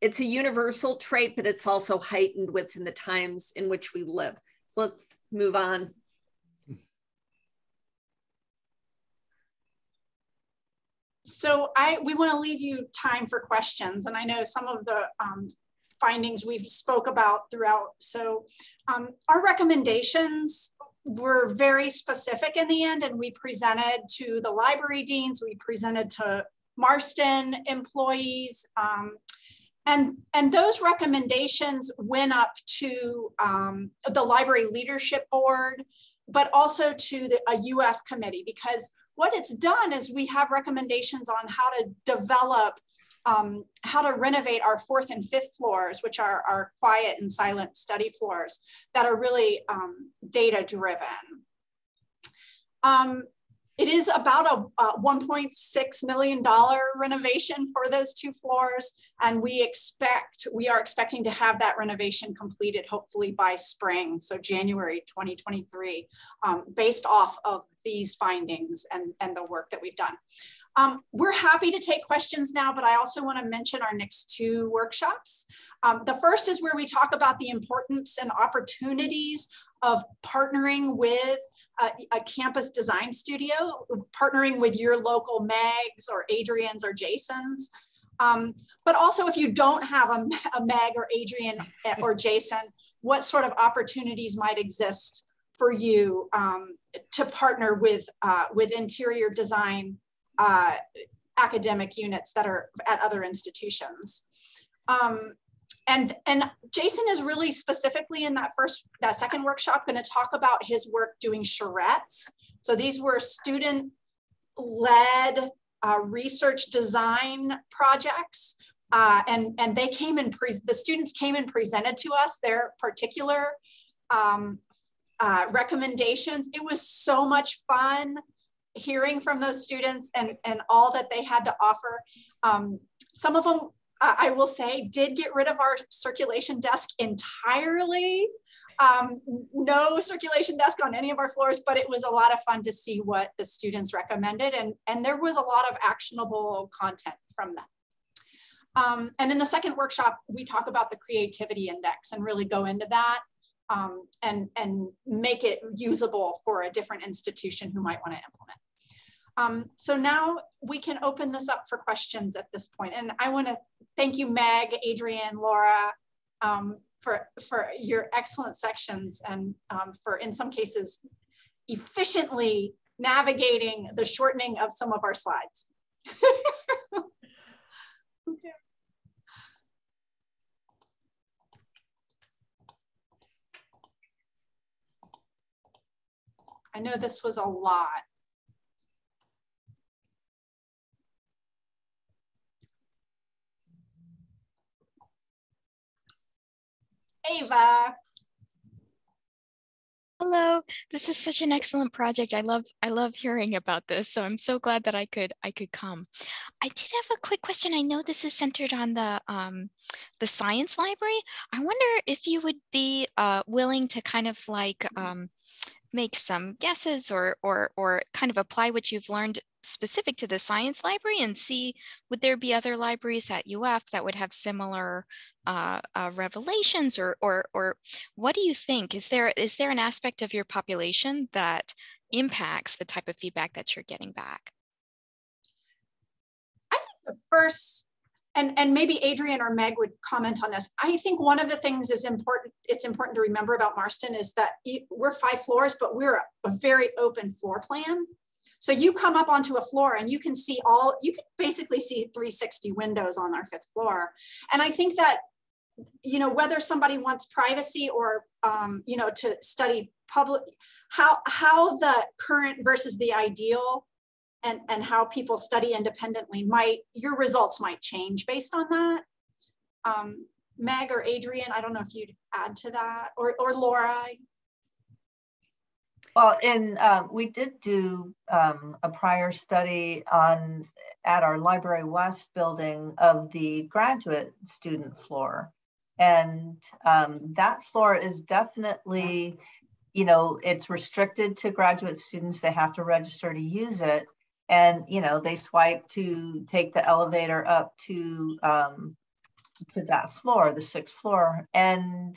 [SPEAKER 4] it's a universal trait but it's also heightened within the times in which we live. So let's move on
[SPEAKER 2] so I we want to leave you time for questions, and I know some of the um, findings we've spoke about throughout. So um, our recommendations were very specific in the end, and we presented to the library deans, we presented to Marston employees, um, and, and those recommendations went up to um, the library leadership board, but also to the, a UF committee because what it's done is we have recommendations on how to develop um, how to renovate our fourth and fifth floors, which are our quiet and silent study floors that are really um, data driven. Um, it is about a, a $1.6 million renovation for those two floors. And we expect, we are expecting to have that renovation completed hopefully by spring, so January 2023, um, based off of these findings and, and the work that we've done. Um, we're happy to take questions now, but I also want to mention our next two workshops. Um, the first is where we talk about the importance and opportunities of partnering with a, a, campus design studio, partnering with your local Megs or Adrian's or Jason's. Um, but also if you don't have a, a Meg or Adrian or Jason, what sort of opportunities might exist for you um, to partner with, uh, with interior design uh, academic units that are at other institutions. Um, and and Jason is really specifically in that first that second workshop going to talk about his work doing charrettes. So these were student led uh, research design projects. Uh, and, and they came and the students came and presented to us their particular um, uh, recommendations. It was so much fun hearing from those students and, and all that they had to offer. Um, some of them I will say, did get rid of our circulation desk entirely. Um, no circulation desk on any of our floors, but it was a lot of fun to see what the students recommended. And, and there was a lot of actionable content from them. Um, and in the second workshop, we talk about the creativity index and really go into that um, and, and make it usable for a different institution who might want to implement. Um, so now we can open this up for questions at this point. And I wanna thank you, Meg, Adrian, Laura, um, for, for your excellent sections and um, for, in some cases, efficiently navigating the shortening of some of our slides. okay. I know this was a lot. Ava.
[SPEAKER 6] Hello, this is such an excellent project. I love I love hearing about this. So I'm so glad that I could I could come. I did have a quick question. I know this is centered on the um, the science library. I wonder if you would be uh, willing to kind of like um, make some guesses or or or kind of apply what you've learned specific to the science library and see would there be other libraries at UF that would have similar uh, uh, revelations or, or, or what do you think? Is there, is there an aspect of your population that impacts the type of feedback that you're getting back?
[SPEAKER 2] I think the first, and, and maybe Adrian or Meg would comment on this. I think one of the things is important, it's important to remember about Marston is that we're five floors, but we're a, a very open floor plan. So you come up onto a floor and you can see all, you can basically see 360 windows on our fifth floor. And I think that, you know, whether somebody wants privacy or, um, you know, to study public, how, how the current versus the ideal and, and how people study independently might, your results might change based on that. Um, Meg or Adrian, I don't know if you'd add to that, or, or Laura.
[SPEAKER 3] Well, in um, we did do um, a prior study on at our Library West building of the graduate student floor, and um, that floor is definitely, you know, it's restricted to graduate students. They have to register to use it, and you know they swipe to take the elevator up to um, to that floor, the sixth floor, and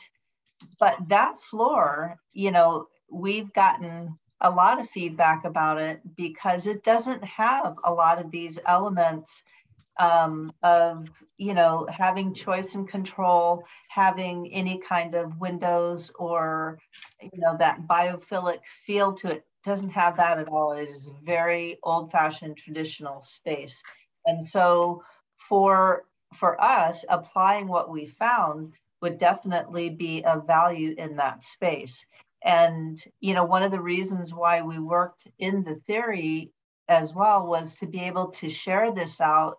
[SPEAKER 3] but that floor, you know, we've gotten a lot of feedback about it because it doesn't have a lot of these elements um, of you know having choice and control having any kind of windows or you know that biophilic feel to it doesn't have that at all. It is very old-fashioned traditional space. And so for for us applying what we found would definitely be of value in that space and, you know, one of the reasons why we worked in the theory as well was to be able to share this out,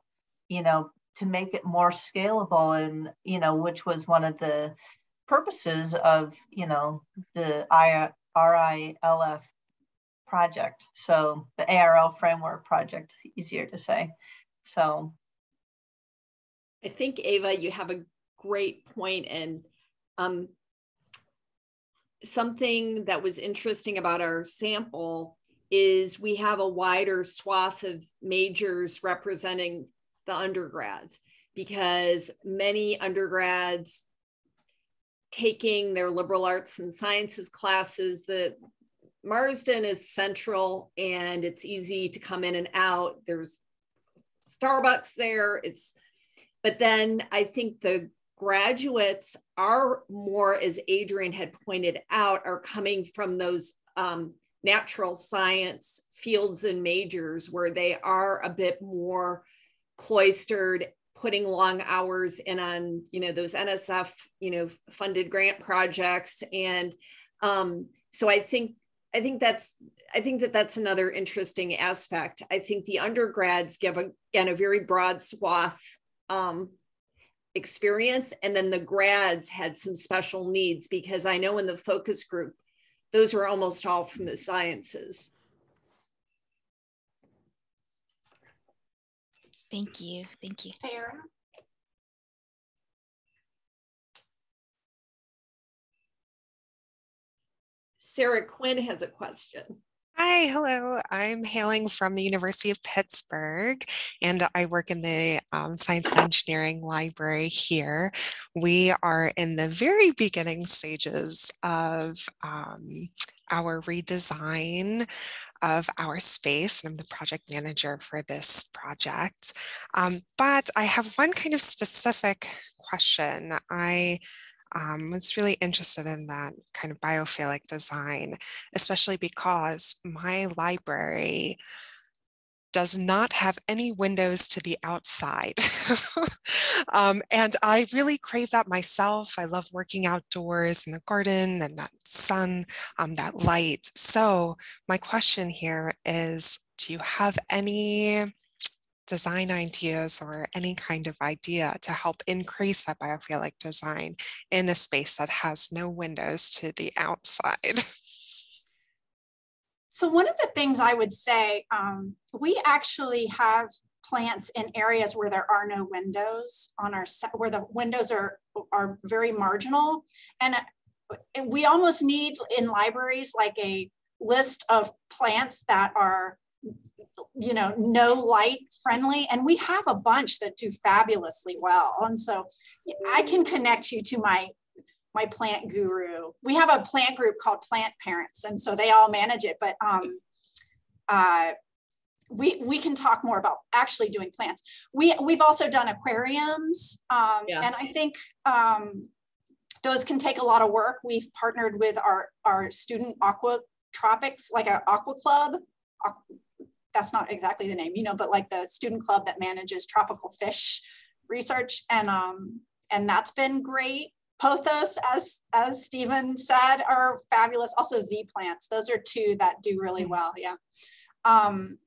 [SPEAKER 3] you know, to make it more scalable and, you know, which was one of the purposes of, you know, the RLIF project. So the ARL framework project, easier to say. So
[SPEAKER 4] I think Ava, you have a great point and um, something that was interesting about our sample is we have a wider swath of majors representing the undergrads because many undergrads taking their liberal arts and sciences classes the Marston is central and it's easy to come in and out. There's starbucks there. It's but then i think the graduates are more, as Adrian had pointed out, are coming from those um, natural science fields and majors where they are a bit more cloistered putting long hours in on you know those nsf you know funded grant projects. And um, so i think i think that's i think that that's another interesting aspect. I think the undergrads give a, again a very broad swath um, experience and then the grads had some special needs because i know in the focus group those were almost all from the sciences.
[SPEAKER 6] Thank you thank you.
[SPEAKER 2] Sarah?
[SPEAKER 4] Sarah quinn has a question
[SPEAKER 7] Hi, hello. I'm hailing from the University of Pittsburgh and I work in the um, Science and Engineering Library here. We are in the very beginning stages of um, our redesign of our space. And I'm the project manager for this project. Um, but I have one kind of specific question. I um, was really interested in that kind of biophilic design, especially because my library does not have any windows to the outside. um, and I really crave that myself. I love working outdoors in the garden and that sun, um, that light. So my question here is, do you have any design ideas or any kind of idea to help increase that biophilic design in a space that has no windows to the outside.
[SPEAKER 2] So one of the things I would say, um, we actually have plants in areas where there are no windows on our where the windows are are very marginal, and uh, we almost need in libraries like a list of plants that are you know, no light friendly. And we have a bunch that do fabulously well. And so I can connect you to my my plant guru. We have a plant group called Plant Parents, and so they all manage it. But um, uh, we we can talk more about actually doing plants. We we've also done aquariums, um, yeah. and I think um, those can take a lot of work. We've partnered with our our student aqua tropics, like our aqua club, that's not exactly the name, you know, but like the student club that manages tropical fish research. And, um, and that's been great. Pothos, as, as Stephen said, are fabulous. Also Z plants. Those are two that do really mm-hmm. well. Yeah. Um,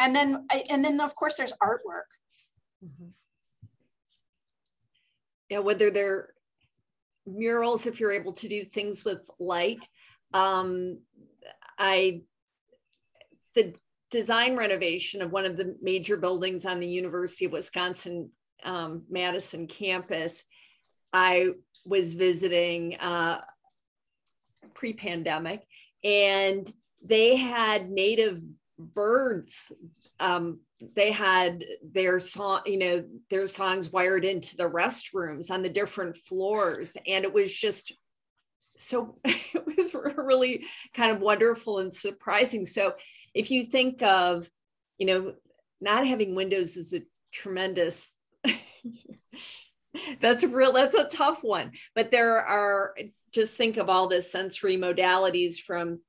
[SPEAKER 2] and then, and then of course there's artwork. Mm -hmm.
[SPEAKER 4] Yeah, whether they're murals, if you're able to do things with light, um, I, the design renovation of one of the major buildings on the University of Wisconsin um, Madison campus, I was visiting uh, pre pandemic, and they had native birds. Um, they had their song, you know, their songs wired into the restrooms on the different floors, and it was just so it was really kind of wonderful and surprising. So if you think of, you know, not having windows is a tremendous that's a real that's a tough one. But there are just think of all the sensory modalities from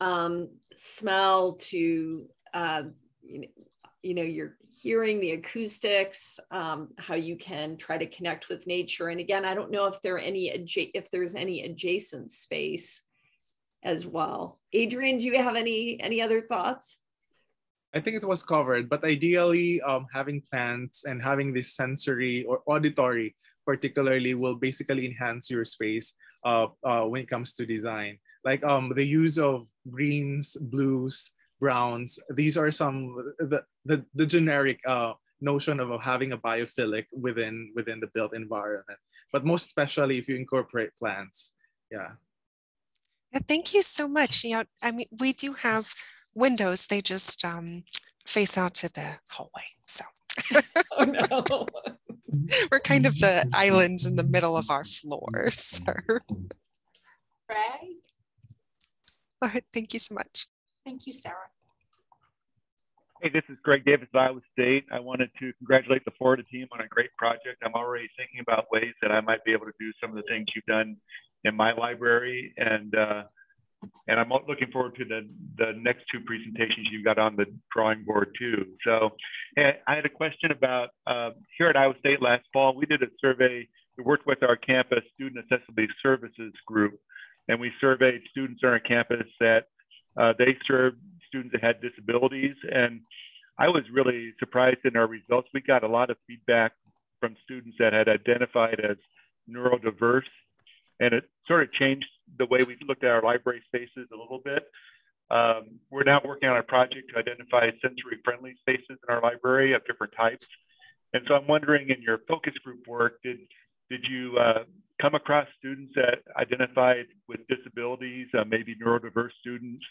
[SPEAKER 4] um, smell to uh, you, know, you know you're hearing the acoustics um, how you can try to connect with nature. And again i don't know if there are any if there's any adjacent space as well adrian do you have any any other thoughts
[SPEAKER 5] I think it was covered, but ideally, um, having plants and having this sensory or auditory, particularly, will basically enhance your space uh, uh, when it comes to design. Like um, the use of greens, blues, browns. These are some the the, the generic uh, notion of having a biophilic within within the built environment. But most especially if you incorporate plants, yeah.
[SPEAKER 7] Yeah, thank you so much. You know, I mean, we do have windows, they just um, face out to the hallway. So oh, no. we're kind of the islands in the middle of our floor. So.
[SPEAKER 2] Greg?
[SPEAKER 7] All right, thank you so much.
[SPEAKER 2] Thank you, Sarah.
[SPEAKER 8] Hey, this is Greg Davis of Iowa State. I wanted to congratulate the Florida team on a great project. I'm already thinking about ways that I might be able to do some of the things you've done in my library. And uh, and I'm looking forward to the, the next two presentations you've got on the drawing board too. So I had a question about uh, here at Iowa State last fall, we did a survey, we worked with our campus student accessibility services group, and we surveyed students on our campus that uh, they served students that had disabilities. And I was really surprised in our results. We got a lot of feedback from students that had identified as neurodiverse and it sort of changed the way we looked at our library spaces a little bit. Um, we're now working on a project to identify sensory friendly spaces in our library of different types. And so I'm wondering in your focus group work, did, did you uh, come across students that identified with disabilities, uh, maybe neurodiverse students,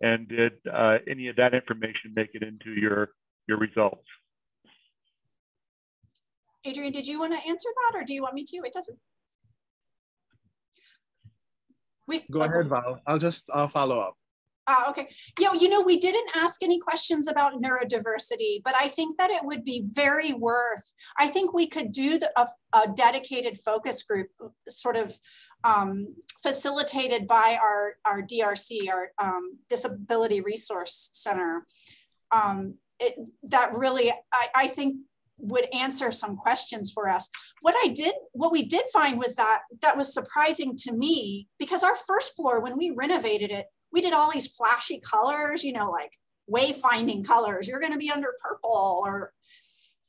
[SPEAKER 8] and did uh, any of that information make it into your, your results?
[SPEAKER 2] Adrian, did you want to answer that or do you want me to? It doesn't.
[SPEAKER 5] We, Go ahead, Val. I'll just uh, follow up.
[SPEAKER 2] Uh, okay. Yeah, you know, we didn't ask any questions about neurodiversity, but I think that it would be very worth, I think we could do the, a, a dedicated focus group sort of um, facilitated by our, our DRC, our um, Disability Resource Center. Um, it, that really, I, I think would answer some questions for us. What I did, what we did find was that that was surprising to me because our first floor, when we renovated it, we did all these flashy colors, you know, like wayfinding colors. You're going to be under purple or,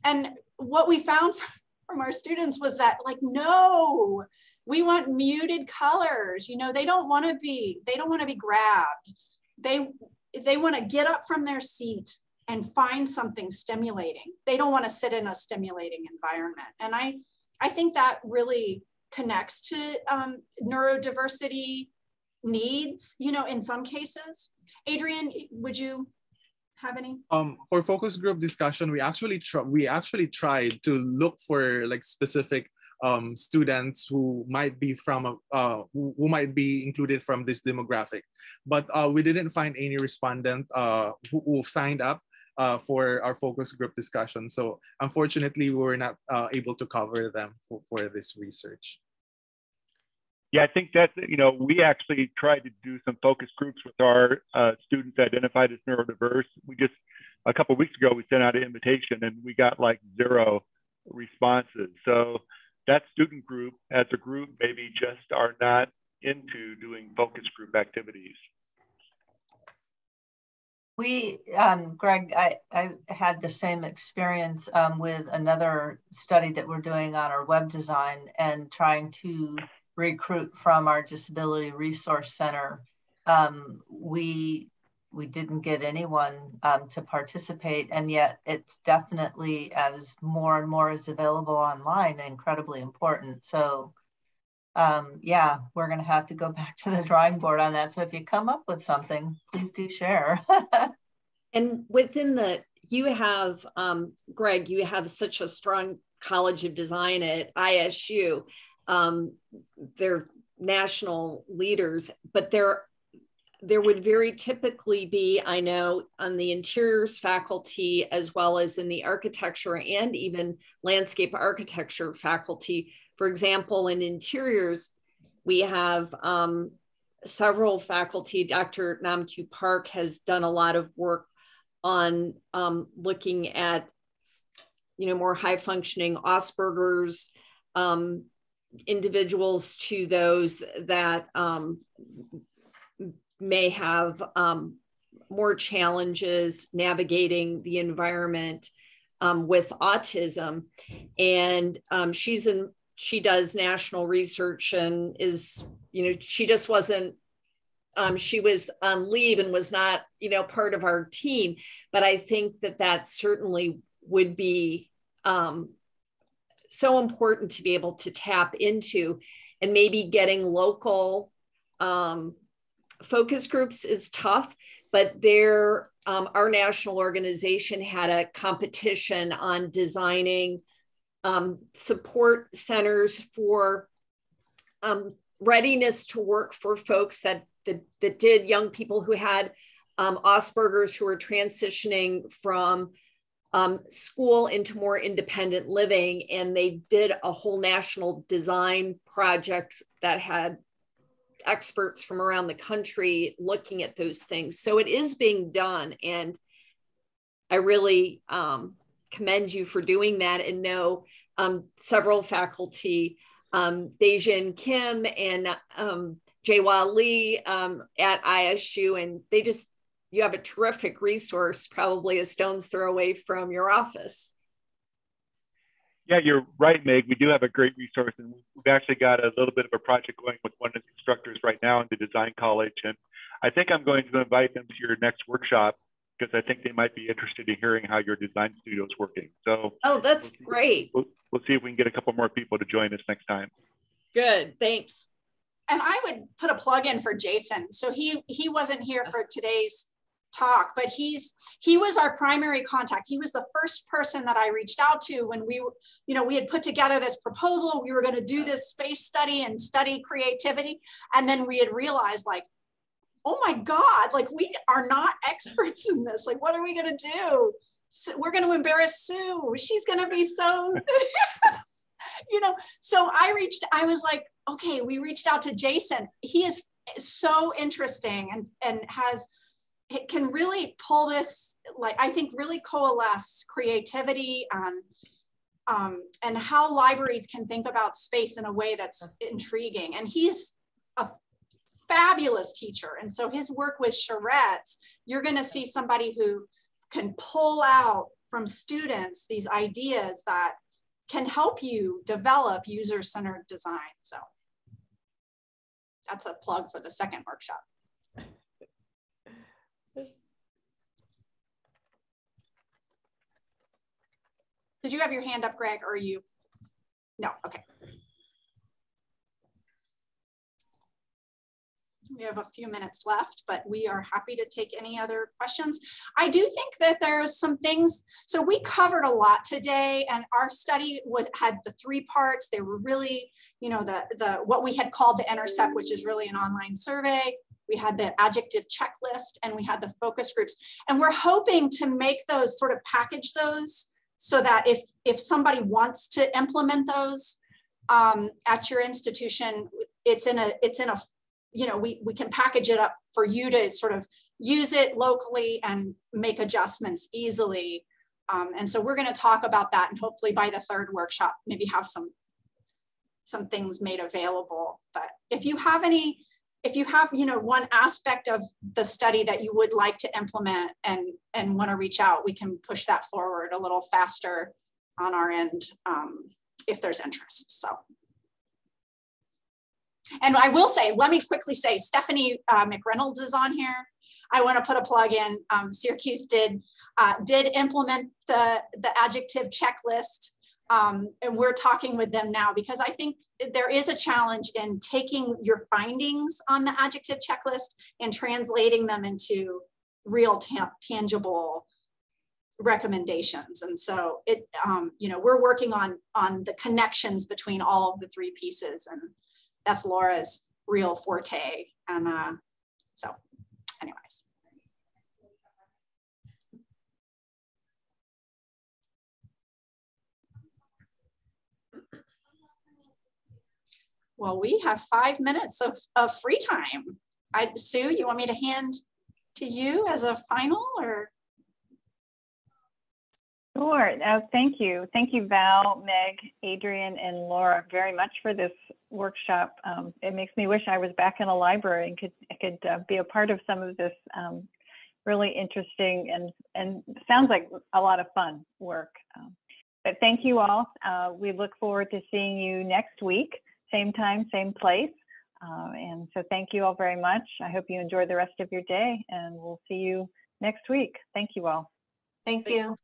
[SPEAKER 2] and what we found from our students was that like, no, we want muted colors. You know, they don't want to be, they don't want to be grabbed. They, they want to get up from their seat and find something stimulating. They don't want to sit in a stimulating environment. And I, I think that really connects to um, neurodiversity needs, you know, in some cases. Adrian, would you have any?
[SPEAKER 5] Um, for focus group discussion, we actually try, we actually tried to look for like specific um, students who might be from a, uh, who, who, might be included from this demographic, but uh, we didn't find any respondent uh, who, who signed up uh, for our focus group discussion. So unfortunately, we were not uh, able to cover them for, for this research.
[SPEAKER 8] Yeah, I think that, you know, we actually tried to do some focus groups with our uh, students identified as neurodiverse. We just, a couple weeks ago, we sent out an invitation and we got like zero responses. So that student group as a group maybe just are not into doing focus group activities.
[SPEAKER 3] We, um, Greg, I, I had the same experience um, with another study that we're doing on our web design and trying to recruit from our Disability Resource Center um, we we didn't get anyone um, to participate, and yet it's definitely as more and more is available online, incredibly important. So, um, yeah, we're going to have to go back to the drawing board on that. So if you come up with something, please do share.
[SPEAKER 4] and within the, you have, um, Greg, you have such a strong College of Design at ISU. Um, they're national leaders, but they're there would very typically be, I know, on the interiors faculty, as well as in the architecture and even landscape architecture faculty. For example, in interiors, we have um, several faculty. Dr. Namkyu Park has done a lot of work on um, looking at, you know, more high functioning Asperger's um, individuals to those that um, may have um, more challenges navigating the environment um, with autism. And um, she's in, she does national research and is, you know, she just wasn't, um, she was on leave and was not, you know, part of our team. But I think that that certainly would be um, so important to be able to tap into and maybe getting local um, focus groups is tough, but there, um, our national organization had a competition on designing um, support centers for um, readiness to work for folks that, that, that did young people who had um, Asperger's who were transitioning from um, school into more independent living. And they did a whole national design project that had experts from around the country looking at those things. So it is being done. And I really um, commend you for doing that and know um, several faculty, um, Beijing Kim and um, Jaewha Lee um, at ISU, and they just, you have a terrific resource, probably a stone's throw away from your office.
[SPEAKER 8] Yeah, you're right, Meg. We do have a great resource, and we've actually got a little bit of a project going with one of the instructors right now in the design college. And I think I'm going to invite them to your next workshop because I think they might be interested in hearing how your design studio is working. So,
[SPEAKER 4] oh, that's we'll great.
[SPEAKER 8] We'll, we'll see if we can get a couple more people to join us next time.
[SPEAKER 4] Good, thanks.
[SPEAKER 2] And I would put a plug in for Jason. So he he wasn't here for today's talk, but he's he was our primary contact. He was the first person that I reached out to when we, you know, we had put together this proposal. We were going to do this space study and study creativity, and then we had realized like, oh my God, like we are not experts in this. Like, what are we going to do? So we're going to embarrass Sue. She's going to be so. you know, so I reached, I was like, okay, we reached out to Jason. He is so interesting and, and has it can really pull this, like I think really coalesce creativity and um, and how libraries can think about space in a way that's intriguing. And he's a fabulous teacher. And so his work with charrettes, you're gonna see somebody who can pull out from students these ideas that can help you develop user-centered design. So that's a plug for the second workshop. Did you have your hand up, Greg, or are you? No, okay. We have a few minutes left, but we are happy to take any other questions. I do think that there's some things, so we covered a lot today and our study was had the three parts. They were really, you know, the, the what we had called the intercept, which is really an online survey. We had the adjective checklist and we had the focus groups. And we're hoping to make those sort of package those so that if if somebody wants to implement those um, at your institution, it's in a it's in a you know we we can package it up for you to sort of use it locally and make adjustments easily. Um, and so we're going to talk about that, and hopefully by the third workshop, maybe have some some things made available. But if you have any if you have you know one aspect of the study that you would like to implement and and want to reach out we can push that forward a little faster on our end um, if there's interest so and I will say, let me quickly say, Stephanie uh, McReynolds is on here. I want to put a plug in. Um, Syracuse did uh, did implement the the adjective checklist, um, and we're talking with them now because I think there is a challenge in taking your findings on the adjective checklist and translating them into real ta tangible recommendations. And so it, um, you know, we're working on on the connections between all of the three pieces, and that's Laura's real forte. And uh, so, anyways. Well, we have five minutes of, of free time. I, Sue, you want me to hand to you as a final or?
[SPEAKER 1] Sure. Uh, thank you. Thank you, Val, Meg, Adrian, and Laura very much for this workshop. Um, it makes me wish I was back in a library and could could uh, be a part of some of this um, really interesting and and sounds like a lot of fun work. Um, but thank you all. Uh, we look forward to seeing you next week, same time, same place. Uh, and so thank you all very much. I hope you enjoy the rest of your day and we'll see you next week. Thank you all.
[SPEAKER 3] Thank you.